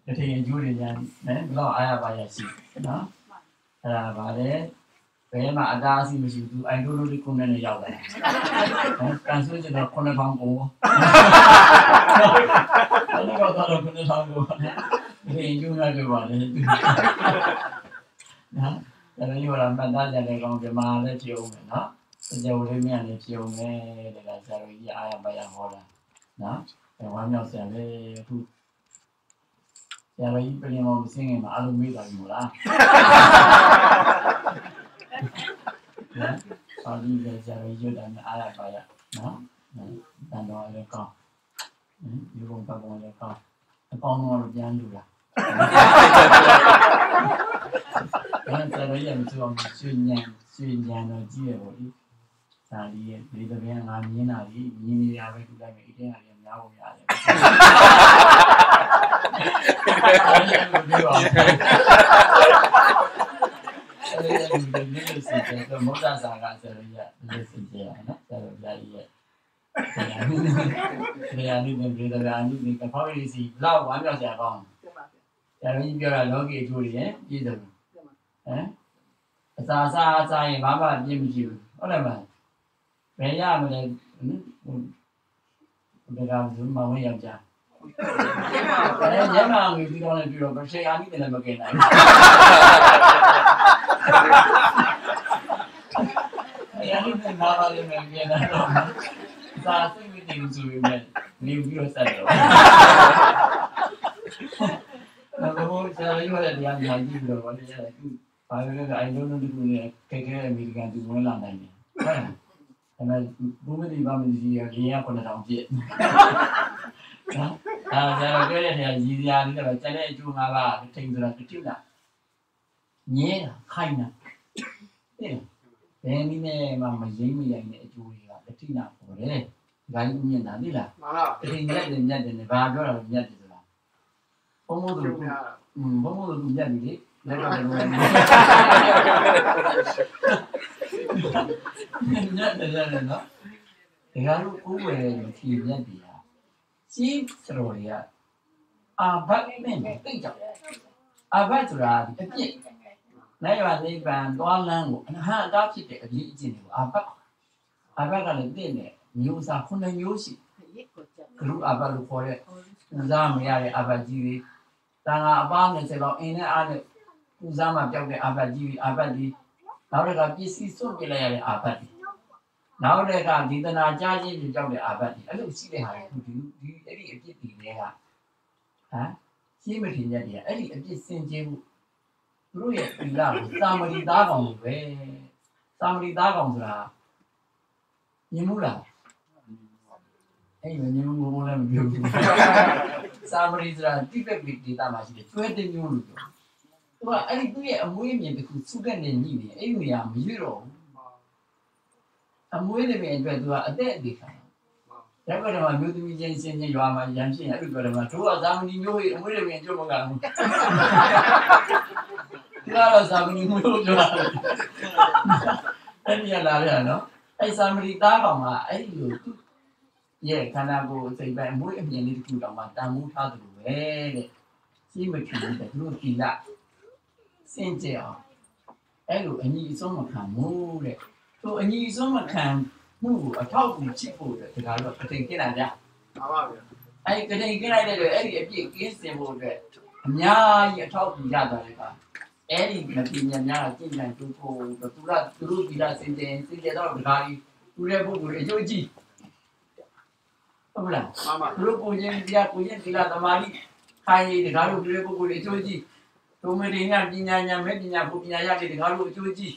တထင်အကျိုးတွေညာနဲဘလောက်အားရပါရရှိနော်အဲ့ဒါပါလေဘယ်မှာအတားအဆီးမရှိဘူးအိုင်ဒိုလိုလေးကိုနဲ့နေရောက်တယ်နော်ကန်ဆိုကျွန်တော်9000ကို အဲ့ဒီကတော့9000ကိုဒီအကျိုးရကြပါလေနော်ဒါလည်းရောမှတ်သားကြတဲ့ကောင်ဒီမှာလည်းကြည့်အောင်မယ်နော်ကြိုလေးမြန်လေးကြည့်အောင်မယ်တဲ့ကဆရာတော်ကြီးအားရပါရဟောတာနော်အဲဝမ်းမြောက်ဆရာလေးအခုဆရာတော်ကြီးပြင်မမစင်းငယ်မှာအလုံးမေးတာပြီမို့လားနော်ဆောင်းကြီးလည်းဆရာတော်ကြီးရွတ်တယ်အားရပါရနော်တန်တော်လည်းကောင်း ဒီဘုံပတ်ပုံလည်းကောင်းအပေါင်းတော့ပြန်လူလားအဲ့ဒါလည်းရမယ်ဆိုအောင်ရွှေညံရွှေညံတော့ကြည့်ရပေါ့ဒီဒါလေးရဲ့ဒီတပင်းငါမြင်တာဒီမြင်နေရပဲတူလိုက်မယ်အတင်းအရင်များဖို့ရတယ်အဲ့ဒါဒီနေ့စစ်တဲ့မောဒ္ဒစာကဆိုရရဒီစစ်ကြရနော်ဆရာတော်ကြီးရဲ့ ဆရာနိနေပြည်တော်အနိနေကဖောက်ရည်စီလောက်ဝမ်းမြောက်ကြကောင်းဆရာကြီးပြောတာလောကီအကျိုးတွေရဲ့ပြည့်စုံဟမ်အစာစားအစာရင်ဘာမှပြည့်မရှိဘူးဟုတ်တယ်မလားဘယ်ရမလဲဟိုဘယ်ကောင်မဝင်ရောက်ကြအဲညမငွေပြီးတော့လည်းပြီးတော့ရှေးအာနိတယ်လည်းမကင်နိုင်ဘူးအာနိတယ်နားပါလိမ့်မယ်ကျန်တော့ စာစိတ်မတည်ဘူးဆိုပေမဲ့နေပြီးတော့ဆက်တော့တော့ဆရာကြီးကလည်းတရားညာကြည့်ပြီးတော့ဘာလဲရတယ်သူဘာလဲလဲအိုင်လုံးလုံးတူနဲ့ခဲခဲအမေရိကန်သူဝင်လာနိုင်တယ်ဟုတ်လားဒါပေမဲ့ဘုမတိပါမကြီးရလေးရ9000ပြည့်နော်အဲဆရာတို့ပြောတဲ့နေရာရည်စရာလေးတော့ကျန်တဲ့အကျိုးငါးပါးထိန်ဆိုတာတတိလားညဲတာခိုင်းတာတဲ့ဘယ်နည်းနဲ့မှမရင်းမရိုင်တဲ့အကျိုးတွေကတတိနာပေါ်တယ် ဒါကြီးမြင်တာသိလားမှန်လားတတိမြတ်တယ်မြတ်တယ်နဲ့ဘာပြောတာလဲမြတ်တယ်ဆိုတာဘုံမို့သူပြောပြတာอืมဘုံမို့သူမြတ်ပြီလေလက်ကလည်းမြတ်တယ်ရတယ်နော်ဒကာတို့ဥပဒေကိုဖြည့်ပြတ်ပြီဟာစီးစတော်တွေကအာဘတ်နဲ့တိတ်ကြောက်အာဘတ်ဆိုတာဒီအပြစ်နိုင်ရနိဗ္ဗာန်သွားလမ်းကိုအနဟံအတားဖြစ်တဲ့အပြစ်အကျင့်တွေကိုအာဘတ်အာဘတ်ကလည်းတင့်တယ် မျိုးစားခုနှစ်မျိုးရှိဂရုအာဘတ်လို့ခေါ်တဲ့ပူဇာမရတဲ့အာဘတ်ကြီးတွေတန်ခါအပား20လောက်အင်းနဲ့အားနဲ့ပူဇာမှပြောက်တဲ့အာဘတ်ကြီးတွေအာဘတ်ဒီနောက်တစ်ခါပစ္စည်းစွန့်ပြလိုက်ရတဲ့အာဘတ်ဒီနောက်တစ်ခါဒီတနာကြားခြင်းပြကြောက်တဲ့အာဘတ်ဒီအဲ့လိုရှိတဲ့ဟာတွေဒီဒီအဲ့ဒီအပြစ်တွေတွေကဟမ်ရှင်းမထင်ကြတယ်အဲ့ဒီအပြစ်စင်ကြယ်မှုသူတို့ရဲ့သီလကိုသာမဏေသားကောင်လို့ပဲသာမဏေသားကောင်ဆိုတာမြင်မှုလား အဲ့ဒီမြင်မှုဘုံလည်းမပြောဘူးသာမဏေဆိုတာတိပက်ပိဒေတာမှာရှိတယ်ကျွဲတင်မျိုးလို့ပြောသူကအဲ့ဒီသူ့ရဲ့အမွေးအမြင်တစ်ခုစုကက်နေညိနေအဲ့ဒီနေရာမရွေ့တော့ဘူးအမွေးတွေပဲအတွက်သူကအသက်အသေးခံရက်ကွက်တော့မြို့သမီးချင်းချင်းချင်းရွာမှာရန်ဖြစ်ရင်အဲ့လိုပြောတယ်မှာတို့ကသာမဏေမျိုးရဲ့အမွေးတွေပဲကြုံမကဘူးဒီကတော့သာမဏေမျိုးပြောတာအဲ့ဒီရလာရနော်အဲ့သာမဏေသားကောင်ကအဲ့ဒီလိုသူ ရဲ့ခန္ဓာကိုယ်စိတ်ပိုင်းအမွေးအမြင်လေးတစ်ခုတောင်မှတန်မိုးထားတယ်လို့ပဲတဲ့စီးမခင်တဲ့သူတို့တီလာစင်ကြအောင်အဲ့လိုအညီအဆုံးမခံဘူးတဲ့သူအညီအဆုံးမခံမှုကိုအထောက်အကူချစ်ဖို့တဲ့ဒါကတော့အတိတ်ကိလာကြပါပါဗျာအဲ့ဒီကတိတ်ကိလိုက်တဲ့အတွက်အဲ့ဒီအပြည့်ကင်းစင်ဖို့အတွက်အများကြီးအထောက်အကူရသွားတယ်ကအဲ့ဒီမပြညာများကကြင်ကြံသူဖို့သူကသူတို့ဒီလာစင်တင်စင်ကြတော့ဒါကြီးသူတဲ့ပုဂ္ဂိုလ်အကျိုးကြီး ဟုတ်လားပါပါသူတို့ကိုချင်းတရားကိုချင်းသီလသမာဓိခိုင်းရတကားတို့ပြည့်ပုဂ္ဂိုလ်တွေအကျိုးကြီးဒုမရိညာပညာညာမဲ့ပညာဘုပညာရတဲ့တကားတို့အကျိုးကြီး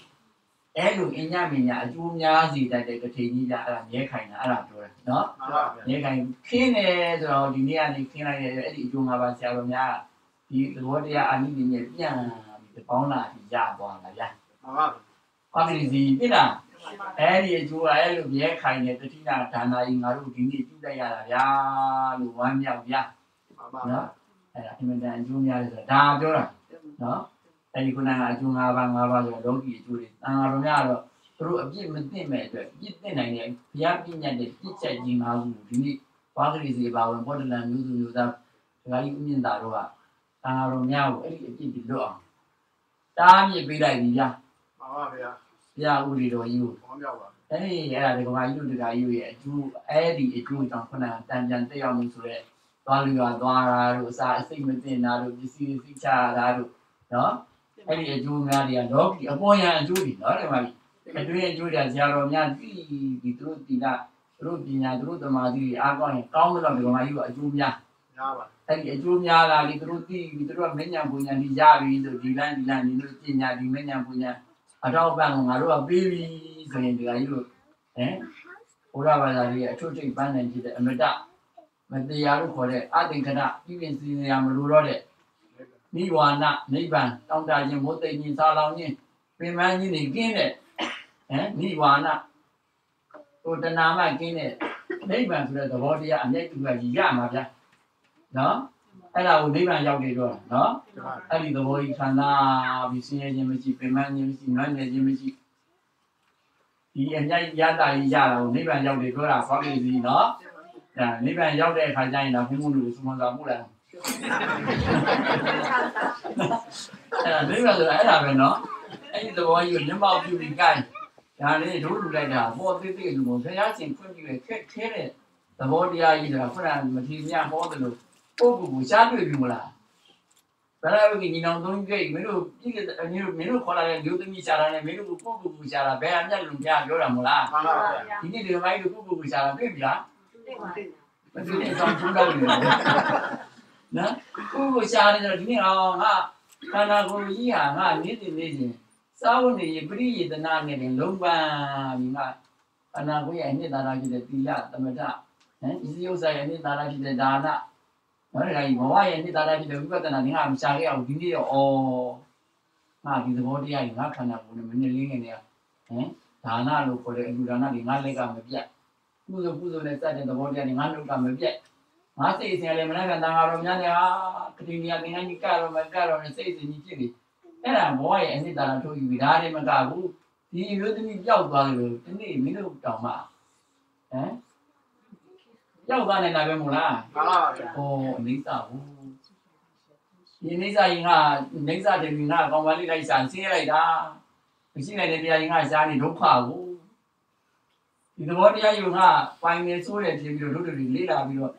အဲ့လိုအညာမညာအကျိုးများစီတတ်တဲ့ကတိကြီးကြအဲ့ဒါမြဲခိုင်းတာအဲ့ဒါပြောတယ်နော်ပါပါဗျာမြဲခိုင်းခင်းတယ်ဆိုတော့ဒီနေ့ကနေခင်းလိုက်တဲ့အဲ့ဒီအကျိုး၅ပါးဆရာတော်များဒီသဘောတရားအနိမ့်နဲ့ပြန်ပြီးပေါင်းလာပြီးရသွားတာဗျာပါပါပါဠိစီပြစ်လား အဲ့ဒီအကျိုးကအဲ့လိုမြဲခိုင်းတဲ့တတိနာဒါနာကြီးငါတို့ဒီနေ့ပြုလိုက်ရတာဗျာလို့ဝမ်းမြောက်ဗျာပါပါနော်အဲ့ဒါအင်မတန်အကျိုးများတယ်ဆိုတာဒါပြောတာနော်အဲ့ဒီခုနကအကျိုး၅ပါး၅ပါးဆိုတော့လောကီအကျိုးတွေတန်ဃာတော်များတော့သူတို့အပြစ်မသိမဲ့အတွက်ပြစ်သိနိုင်တဲ့ဘုရားပြညတ်တဲ့ပြစ်ချက်ကြီး၅ခုဒီနေ့ဘာဂရိစီပါဝင်ဘောဓလန်မျိုးစုမျိုးသားဒကာကြီးဥမြင့်တာတို့ကတန်ဃာတော်များကိုအဲ့ဒီအပြစ်တွေလွတ်အောင်တားမြစ်ပေးလိုက်ပြီဗျာပါပါဗျာ ဘုရားဥရီတော်ကြီးကိုဘောမြောက်ပါအဲ့ဒီအဲ့ဒါဒီကမာကြီးတို့ဒကာကြီးရဲ့အကျိုးအဲ့ဒီအကျိုးကြောင့်ခုနကတန်ပြန်တက်ရောက်မှုဆိုတော့သွားလူရသွားတာတို့အစာအစိတ်မတင်တာတို့ပစ္စည်းစိတ်ချတာတို့နော်အဲ့ဒီအကျိုးများတွေကလောကီအပေါ်ယံအကျိုးတွေနော်ဒီမှာအတွင်းအကျိုးတွေဆရာတော်များဒီဒီသူတို့ဒီကသူတို့ပညာသူတို့သမာဓိတွေအားကောင်းရင်ကောင်းတော့ဒီကမာကြီးကအကျိုးများရပါအဲ့ဒီအကျိုးများလာလေသူတို့သိပြီသူတို့ကမဉ္ဇဉ်ပူညာဒီရပြီဆိုဒီလန်းဒီလန်းဒီလိုပညာဒီမဉ္ဇဉ်ပူညာ အတော့ပန်းကငါတို့ကပေးပြီဆိုရင်ဒီကကြီးတို့ဟမ်ဘုရားဘာသာကြီးရဲ့အထွတ်ထိပ်ပန်းနိုင်ဖြစ်တဲ့အမတမတရားလို့ခေါ်တဲ့အသင်္ကရပြည်ပြင်စီနေရမလို့တော့တဲ့နိဝါနနိဗ္ဗာန်တောင်းတခြင်းမိုးသိခြင်းသာလောင်ခြင်းပင်မန်းခြင်းတွေကင်းတဲ့ဟမ်နိဝါနဟိုတဏှာမှကင်းတဲ့နိဗ္ဗာန်ဆိုတဲ့သဘောတရားအမျက်တူကကြီးရမှာဗျာနော် အဲ့ဒါကိုနိဗ္ဗာန်ရောက်နေတော့နော်အဲ့ဒီသဘောကြီးခန္ဓာပြီးဆင်းရဲခြင်းမရှိပင်ပန်းခြင်းမရှိနွမ်းနယ်ခြင်းမရှိဒီအမြိုက်ရတာကြီးရတာကိုနိဗ္ဗာန်ရောက်တယ်ပြောတာဖောက်လို့စီနော်ဒါနိဗ္ဗာန်ရောက်တဲ့အခါကျရင်တော့ဘုန်းဘုန်းတို့စုမသာမှုလားအဲ့ဒါနိဗ္ဗာန်ဆိုတာအဲ့ဒါပဲနော်အဲ့ဒီသဘောကြီးကိုမျက်မှောက်ပြုပြီးကြိုင်ဒါလေးတို့လူလိုက်တာပေါ်သေးသေးလူကိုဘုရားရှင်ဖွင့်ပြခဲ့ခက်ခဲတဲ့သဘောတရားကြီးဆိုတာခုနကမထေမြတ်ဟောတယ်လို့ ပုဂ္ဂိုလ်ကိုရှားတွေ့ပြီမလားဘယ်လိုကြီးညီနောင်သုံးကြိတ်မင်းတို့ပြည့်တဲ့မင်းတို့မင်းတို့ခေါ်လာတဲ့လူသမီးရှာတာနဲ့မင်းတို့ကိုပုဂ္ဂိုလ်ကိုရှာတာဘယ်အမြတ်လုံးပြပြောတာမလားပါပါဗျာဒီနေ့ဒီမိုင်းတို့ပုဂ္ဂိုလ်ကိုရှာတာတွေ့ပြီလားမသိတဲ့ဆောင်ကျူးတော့တယ်နော်ပုဂ္ဂိုလ်ကိုရှာတယ်ဆိုတော့ဒီနေ့အောင်ငါခန္ဓာကိုယ်ကြီးဟာငါနေ့စဉ်နေ့စဉ်စာဝနေပရိယေတနာနဲ့လုံးပန်းပြီးငါခန္ဓာကိုယ်ရဲ့အနှစ်သာရဖြစ်တဲ့သီလသမထဟမ်ဒီဥစ္စာရဲ့အနှစ်သာရဖြစ်တဲ့ဒါန နော်ဒါကြီးဘဝရဲ့နှစ်သာရဖြစ်တဲ့ဝိပဿနာသင်္ခါမရှာခဲ့အောင်ဒီနေ့တော့ဩငါဒီသဘောတရားကြီးငါခန္ဓာကိုယ်နဲ့မနဲ့လင်းနေတယ်ဟမ်ဒါနလို့ခေါ်တဲ့အလူဒါနတွေငါလက်ကမပြတ်ကုသိုလ်ကုသိုလ်နဲ့စတဲ့သဘောတရားတွေငါနှုတ်ကမပြတ်ငါစိတ်အစဉ်လည်းမနက်ကတန်ဃာတော်များများဟာကတိမြာသင်္ကန်းကြီးကတော့မကတော့နဲ့စိတ်အစဉ်ကြီးဖြစ်နေအဲ့ဒါဘဝရဲ့အနှစ်သာရထုတ်ယူပြီးဒါတွေမကဘူးဒီအမျိုးသမီးပျောက်သွားလို့ဒီနေ့မင်းတို့တောင်မှဟမ် ရောက်သွားနေတာပဲမို့လားမှန်ပါဗျာဟောအိဋ္ဌဘူးဒီအိဋ္ဌရင်ကအိဋ္ဌတယ်ငါကောင်ပါလေးလိုက်စားဆင်းရလိုက်တာမရှိနိုင်တဲ့တရားရင်ကရှားနေဒုက္ခကိုဒီသဘောတရားယုံကပိုင်နေဆိုးတယ်ဖြစ်ပြီးတော့တို့တွေလေးလာပြီးတော့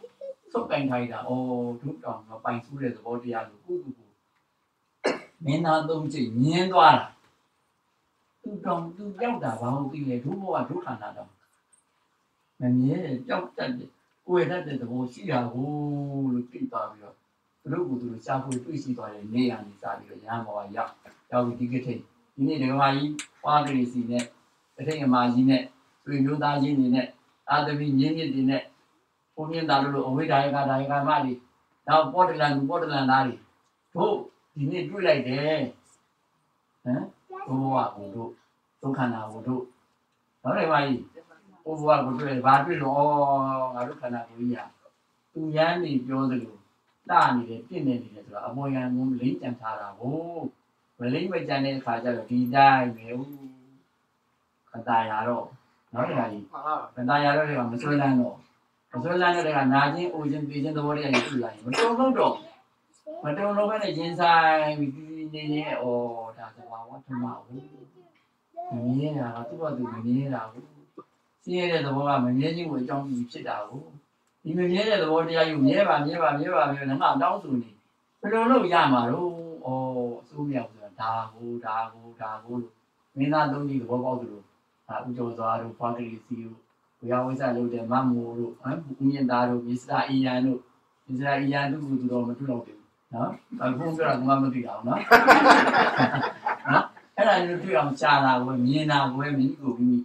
သုတ်ကင်ထိုင်တာဩဒုတောင်ကပိုင်ဆိုးတဲ့သဘောတရားကိုကုကုကိုမင်းသားသုံးချိန်မြင်းသွားတာသူတောင်သူရောက်တာဘာလို့သိလဲဒုဘောကဒုက္ခနာတော့မမြဲကြောက်တတ်တယ် ကိုယ်တတ်တဲ့သဘောရှိတာကိုလို့သိသွားပြီးတော့သူတို့ကသူတို့ရှားဖို့တွေ့ရှိသွားတဲ့နေရာနေစားပြီးတော့ရဟန်းဘောကရောက်ရောက်ပြီးဒီကထိတ်ဒီနေ့ဒကမာကြီးပွားကလေးစီနဲ့တထိတ်အမကြီးနဲ့ဆွေမျိုးသားချင်းတွေနဲ့အာသမီမြင်းမြင့်တွေနဲ့ဘုန်းမြင့်သားတို့လိုအဝိဒါယကဒါယကမတွေနောက်ပေါ်တလန်ပေါ်တလန်သားတွေတို့ဒီနေ့တွေ့လိုက်တယ်ဟမ်ဘုရားကိုတို့ဒုက္ခနာကိုတို့နောက်တယ်မကြီး ဘုရားကိုတွေ့ဘာတွေ့လို့ဩငါတို့ခန္ဓာကိုယ်ကြီးဟာသူရမ်းနေပြောသလိုတာနေတယ်ပြင့်နေတယ်ဆိုတော့အပေါ်ယံကလိမ့်ကြံထားတာကိုမလိမ့်မကြံတဲ့အခါကျတော့ဒီတိုင်းပဲခန္ဓာရတော့နောက်တယ်မကြီးမှန်ပါခန္ဓာရတော့တွေကမဆွဲလန်းတော့မဆွဲလန်းတဲ့ကနာချင်းအိုချင်းပြေချင်းသဘောတွေကယူလာရင်မတုံလို့တော့မတုံလို့ပဲနဲ့ချင်းဆိုင်ပြီးနေနေဩဒါသဘာဝဓမ္မဟုတ်မမြင်တာကသူ့ဘာသူမမြင်တာဟုတ် စင်းရတဲ့သဘောကမမြင်ခြင်းကိုအကြောင်းပြုဖြစ်တာဟုတ်ဒီမမြင်တဲ့သဘောတရားယူမြဲပါမြဲပါမြဲပါမြဲငါတောင်းဆိုနေဘယ်လိုလုပ်ရမှာတော့ဩအစိုးမြောက်ဆိုတာဒါကိုဒါကိုဒါကိုလို့မင်းသားသုံးကြီးသဘောပေါက်သလိုဒါဥကျော်စွာတို့ဖွားကလေးစီတို့ဝေယဝိဇ္ဇလုပ်တဲ့မမိုးတို့ဟမ်ဦးမြင့်သားတို့မြစ္စရာအီယန်တို့မြစ္စရာအီယန်တို့ကသူတော်မတွေ့တော့ဘူးနော်အခုပြောတာကမှမသိတာဘူးနော်နော်အဲ့ဒါမျိုးတွေ့အောင်ရှားတာကိုမြင်တာကိုမိမိကိုမိမိ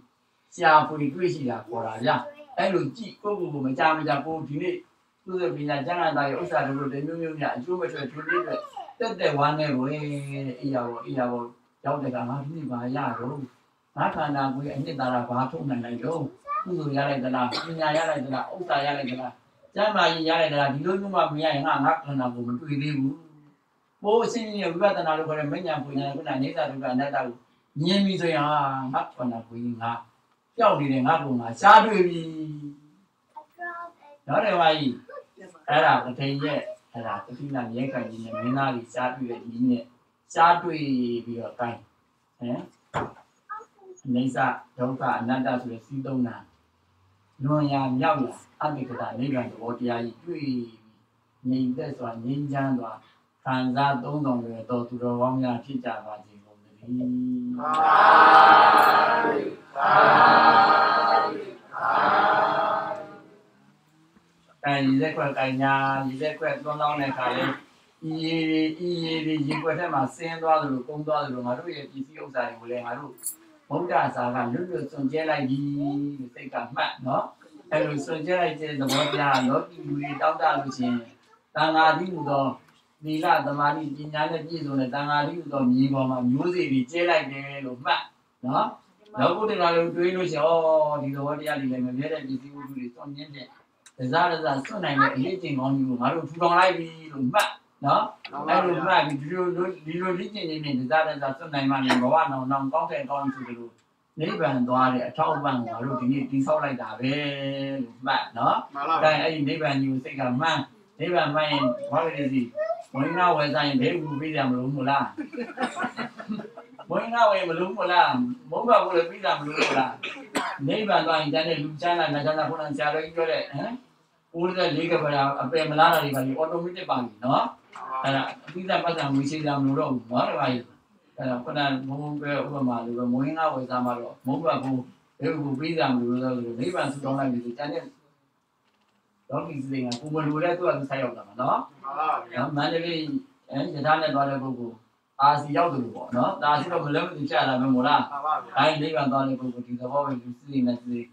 ရှားဖွေတွေ့ရှိတာခေါ်တာဗျအဲ့လိုကြည့်ကိုယ့်ကိုယ်ကိုမကြမကြကိုဒီနေ့သူ့ရဲ့ပညာကျမ်းဂန်သားရဲ့ဥစ္စာတို့တွေမျိုးမျိုးများအကျိုးမထွက်ထွေးလေးတွေတက်တက်ဝမ်းနေဝဲအေးရဘောအေးရဘောရောက်တဲ့ကငါဒီနေ့ပါရတော့ငါခန္ဓာကိုယ်ရဲ့အနှစ်သာရဘာထုတ်နိုင်လိုက်တော့ကုသိုလ်ရလိုက်သလားပညာရလိုက်သလားဥစ္စာရလိုက်သလားကျမ်းမာရေးရလိုက်သလားဒီလိုမျိုးမှမရရင်ငါငါခန္ဓာကိုယ်မတွေ့သေးဘူးဘိုးအစင်းကြီးရဲ့ဝိပဿနာလို့ခေါ်တဲ့မဉ္ဇဉ်ပညာကုဏနေသာဒုက္ခအနတ္တကိုမြင်ပြီဆိုရင်ဟာငါခန္ဓာကိုယ်ကြီးငါ ပျောက်နေတဲ့ငါကောင်ငါရှားတွေ့ပြီနော်တယ်ပါကြီးအဲ့ဒါပထိန်ရဲ့အဲ့ဒါတတိနာရဲခံကြီးနဲ့မင်းသားကြီးရှားတွေ့တဲ့ဒီနဲ့ရှားတွေ့ပြီးတော့ကိုင်းဟမ်အိဋ္ဌဒုက္ခအနတ္တဆိုတဲ့စီးသုံးတာလွန်ရမြောက်ရအမိကတာနိဗ္ဗာန်သဘောတရားကြီးတွေ့ပြီးငြိမ်သက်စွာငြိမ်းချမ်းစွာခံစားသုံးတော်ရတော်သူတော်ကောင်းများဖြစ်ကြပါစေ ကုန်သတည်းသာသာသာအဲရည်သက်ခွက်ကင်ညာရည်သက်ခွက်သွန်းလောင်းတဲ့ခါလေးဤရေဤရေဒီရေခွက်ထဲမှာဆင်းသွားသလိုကုန်းသွားသလိုငါတို့ရဲ့ပစ္စည်းဥစ္စာတွေကိုလည်းငါတို့ဗုဒ္ဓစာကလွတ်လွတ်စွန့်ကြဲလိုက်ပြီလို့စိတ်ကမှတ်နော်အဲလိုစွန့်ကြဲလိုက်တဲ့သဘောတရားလောကီလူတွေတောက်တလို့ချင်းတန်ဃာတိဟူသော သီလသမာဓိပညာနဲ့ပြည့်စုံတဲ့တန်ဃာတိဟူသောမြေပေါ်မှာမျိုးစေ့တွေကျဲလိုက်တယ်လို့မှတ်နော်လောကုတ္တရာလို့တွေးလို့ရှိရင်ဩဒီသဘောတရားတွေလည်းမမြဲတဲ့ပစ္စည်းဝတ္ထုတွေစွန့်မြင့်တဲ့ဒဇာဒဇာစွန့်နိုင်တဲ့အရေးကျင့်ကောင်းကြီးကိုငါတို့ထူထောင်လိုက်ပြီလို့မှတ်နော်အဲ့လိုမှတ်ပြီးဒီလိုဒီလိုလေ့ကျင့်နေနေဒဇာဒဇာစွန့်နိုင်မှလည်းဘဝနောင်နောင်ကောင်းတဲ့ကောင်းဆိုလိုနိဗ္ဗာန်သွားတဲ့အထောက်အပံ့ကိုငါတို့ဒီနေ့တိဆောက်လိုက်တာပဲလို့မှတ်နော်မှန်ပါအဲအဲ့ဒီနိဗ္ဗာန်ကြီးကိုစိတ်ကမှန်းနိဗ္ဗာန်မှန်းရင်ဘာလို့လဲစီ ဝိညာဉ်ဝယ်ဆိုင်ရင်ဘယ်ဘူးပြီးကြမလို့မလားဝိညာဉ်ဝယ်မလို့မလားမုန်းပါဘူးလေပြီးကြမလို့မလားနိဗ္ဗာန်သွားရင်တန်းတဲ့လူချမ်းသာငါချမ်းသာဘုရားဆရာတော်ကြီးပြောတဲ့ဟမ်ဦးတဲ့လေးကပရာအပယ်မလားတာတွေပါလေအော်တိုမက်တစ်ပါပြီနော်အဲ့ဒါအပြီးသားပတ်စံငွေရှိကြမလို့တော့ဘူးနော်ဒီပါကြီးအဲ့ဒါခုနဘုံဘုံပဲဥပမာလိုပဲမွေးငါဝယ်စားမှာတော့မုန်းပါဘူးဘယ်ဘူးပြီးကြမလို့တော့နိဗ္ဗာန်ဆူတောင်းလိုက်ပြီတန်းတဲ့ တော့ဒီစိတ်ကကိုမလိုတဲ့သူကဆက်ရောက်တာမှာနော်မှန်ပါဗျာနော်မန္တလေးအဲရထားနဲ့သွားတဲ့ပုဂ္ဂိုလ်အာစီရောက်တယ်လို့ပေါ့နော်ဒါစီတော့မလုံးမသိချတာပဲမို့လားမှန်ပါဗျာအဲနိဗ္ဗာန်သွားတဲ့ပုဂ္ဂိုလ်ဒီသဘောပဲသူစိတ်နဲ့စိတ်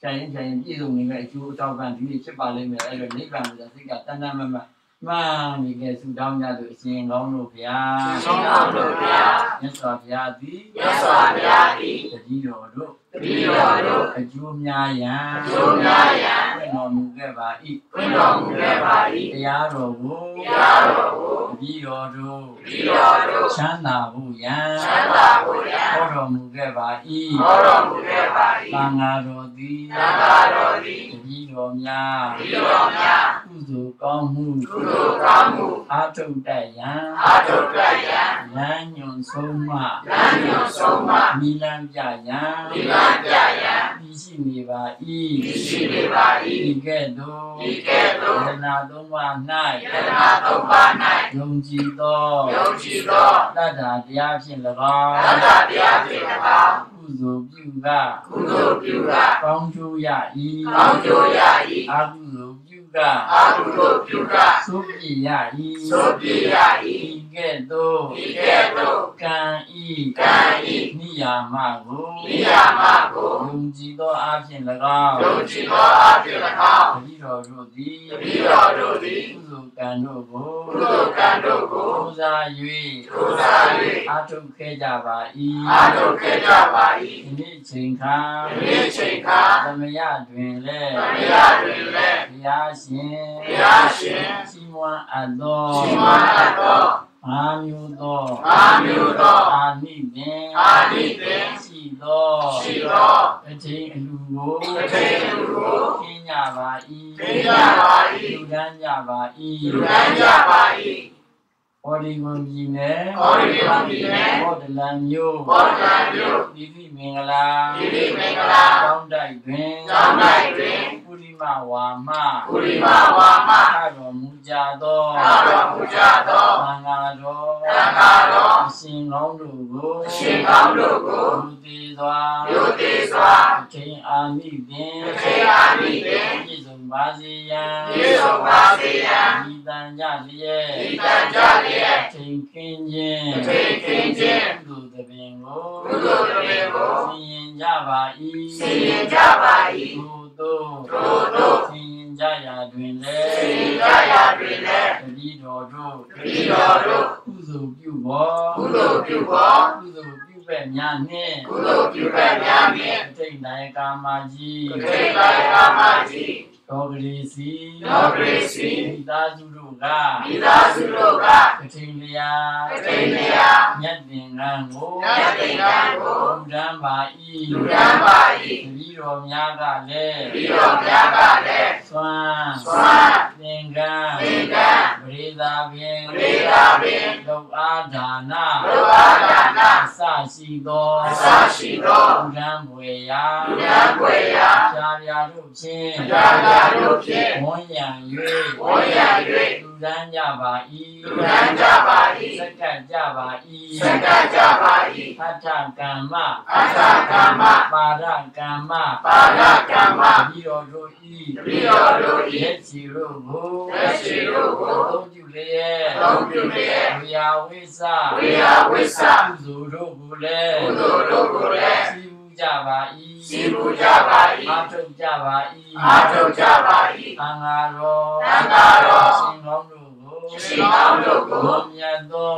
ဖြတ်ရင်ဖြတ်ရင်ပြည့်စုံနေတဲ့အကျိုးအကြောင်းကဒီနေ့ဖြစ်ပါလိမ့်မယ်အဲ့တော့နိဗ္ဗာန်ကိုစိတ်ကတန်တန်မမ မှန်နေကြဆုတောင်းကြသူအရှင်ကောင်းတို့ဗျာရှင်ကောင်းတို့ဗျာမြတ်စွာဘုရားသည်မြတ်စွာဘုရားသည်တတိတော်တို့တပည့်တော်တို့အကျိုးများရန်အကျိုးများရန်ခွင့်တော်မူခဲ့ပါ၏ခွင့်တော်မူခဲ့ပါ၏တရားတော်ကိုတရားတော်ကိုအပြီးတော်တို့ပြီးတော်တို့ချမ်းသာဖို့ယံချမ်းသာဖို့ရန်ဟောတော်မူခဲ့ပါ၏ဟောတော်မူခဲ့ပါသံ၏ဃာတော်သည်သံဃာတော်သည်တပည့်တော်များပြီးတော်များ ကုသိုလ်ကောင်းမှုကုသိုလ်ကောင်းမှုအာထုတ်တတ်ယံအာထုတတ်ရန်လမ်းညွန်ဆုံးမလမ်းညွှန်ဆုံးမမိလန်းပြယံဒီလမ်းပြရန်သိရှိနေပါဒီ၏ရှိနေပါဒီ၏ကဲ့သို့ဒီကဲ့သို့ယနာသုံးပါးယတနာသုံးပါး၌ယုံကြည်သော၌ယုံကြည်သောတတ္တာတရားဖြင့်၎င်းသတ္တတရားဖြင့်၎င်းကုသိုလ်ပြုကကုသိုလ်ပြုကကောင်းကျိုးရ၏ကောင်းကျိုးရ၏အကုသိုလ်ပြု ကအာဟုသို့ပြုကသုပိယသို့ပြရ၏၏ဒီကဲ့သို့ဒီကဲ့သို့ကံဤကံဤနိယာမကိုနိယာမကိုယုံကြည်သောအဖြစ်၎င်းယုံကြ ည်သောအဖြစ်၎င်းတပည့်တော်တို့သည်တပည့်တော်တို့သည်ကုသိုလ်ကံတို့ကိုကုသိုလ်ကံတို့ကိုပူဇာပူ၍ဇာအာထုတ်ခဲ့ကြပါ၏၍အာထုခဲ့ကြပါဒီနေ့ချိန်ခါ၏ဒီနေ့ချိန်ခါသမယတွင်လည်းသမယတွင်လည်းဘုရားရှင်ဘုရားရှင်စီမွန်အပ်သောရှိမအပ်သော အာမျိုးသောအာမျိုးသောအာနိသင်အာနိသင်ရှိသောရှိသောအချိန်အလူကိုအချိန်အလူကိုခင်းကြပါ၏ခင်းကြပါ၏လူဒန်းကြပါလူတန်းကြပါ၏၏ဟောဒီကွန်ပြည်နယ်ဟောဒီကွန်ပြည်နယ်ဟောဒလန်မျိုးဘောဓံမြို့ဒီတိမင်္ဂလာဒီဒီမင်္ဂလာကျောင်းတိုက်တွင်ကျောင်းတိုက်တွင်ပုရိ မဝါမပုရိမဝါမထတော်မူကြသောသာတော်မူကြသောသံဃာတော်သံဃာတော်အရှင်ကောင်းတို့ကိုအရှင်ကောင်းတို့ကိုလူသေးစွာယုတိစွာအချိန်အာနိသင်အချိန်အာနိသင်ပြည့်စုံပါစေရန်ပြည့်စုံပါစေရန်ဤတန်ကြလျက်ဤတန်ကြလျက်အချိန်ခင်းခြင်းအချိန်ခင်းခြင်းကုသိုလ်သဘင်ကိုကုသိုလ်တည်းကိုဆင်ရင်ကြပါ၏ဆင်ရင်ကြပါ၏ ထို့သောထို့သောဆင်ရင်ကြရာတွင်လည်းဆင်ရင်ကြရာတွင်လည်းတပည့်တော်တို့တပည့်တော်တို့ကုသိုလ်ပြုဘောကုသိုလ်ပြုသောကုသိုလ်ပြုပဲ့များနှင့်ကုသိုလ်ပြုဖက်များနှင့်အထိတ်နိုင်ကာမကြီးကတိကာယကာမကြီး တော်ကလေးစီတော်ကလေးစီမိသားစုတို့ကမိသားစုတို့ကကထိန်လျာကတိလျာမြတ်တင်ကံကိုညတ်တင်ကံကိုလူဒန်းပါ၏လူတန်းပါတပည့်တော်များကလည်း၏ပြီးတော်များကလည်းစွမ်းစွမ်းသင်္ကန်းသင်္ကန်း ပရိသာပင်ပရိသာပင်လောက်အားဒါနလောအားဒါနအစရှိသောအစရှိသောလူဒန်းဘွယ်ရာလူတန်းွယ်ရာဖြာဖြာတို့ဖြင့်ဖြာဖြာတို့ဖြင့်ဝန်းရံဝန်းရံ၍၍လူ ဒန်းကြပါ၏လူတန်းကြပါ၏စက္ကန့်ကြပါစက္ကန့်ကြပါ၏၏အထကမ္မအထကမ္မပါရကမ္မပါရကမ္မတပည့်တော်တို့၏တပည့်တော်တို့၏လက်ချီတို့ကိုလက်ချီတို့ကိုသုံးပြုလျက်သုံးပြုလျက်ဝေယဝိသဝေယဝိသကုသိုလ်တို့ကိုလည်းကုသိုလ်တို့ကိုလည်းစီးပူး ကြပါ၏စီးပူးကြပါ၏အာထုတ်ကြပါအာထုတ်ကြပါ၏သံဃာတော်သံဃာတော်ရှင်ကောင်းတို့ကိုရှင်ကောင်းတို့ကိုမြတ်သော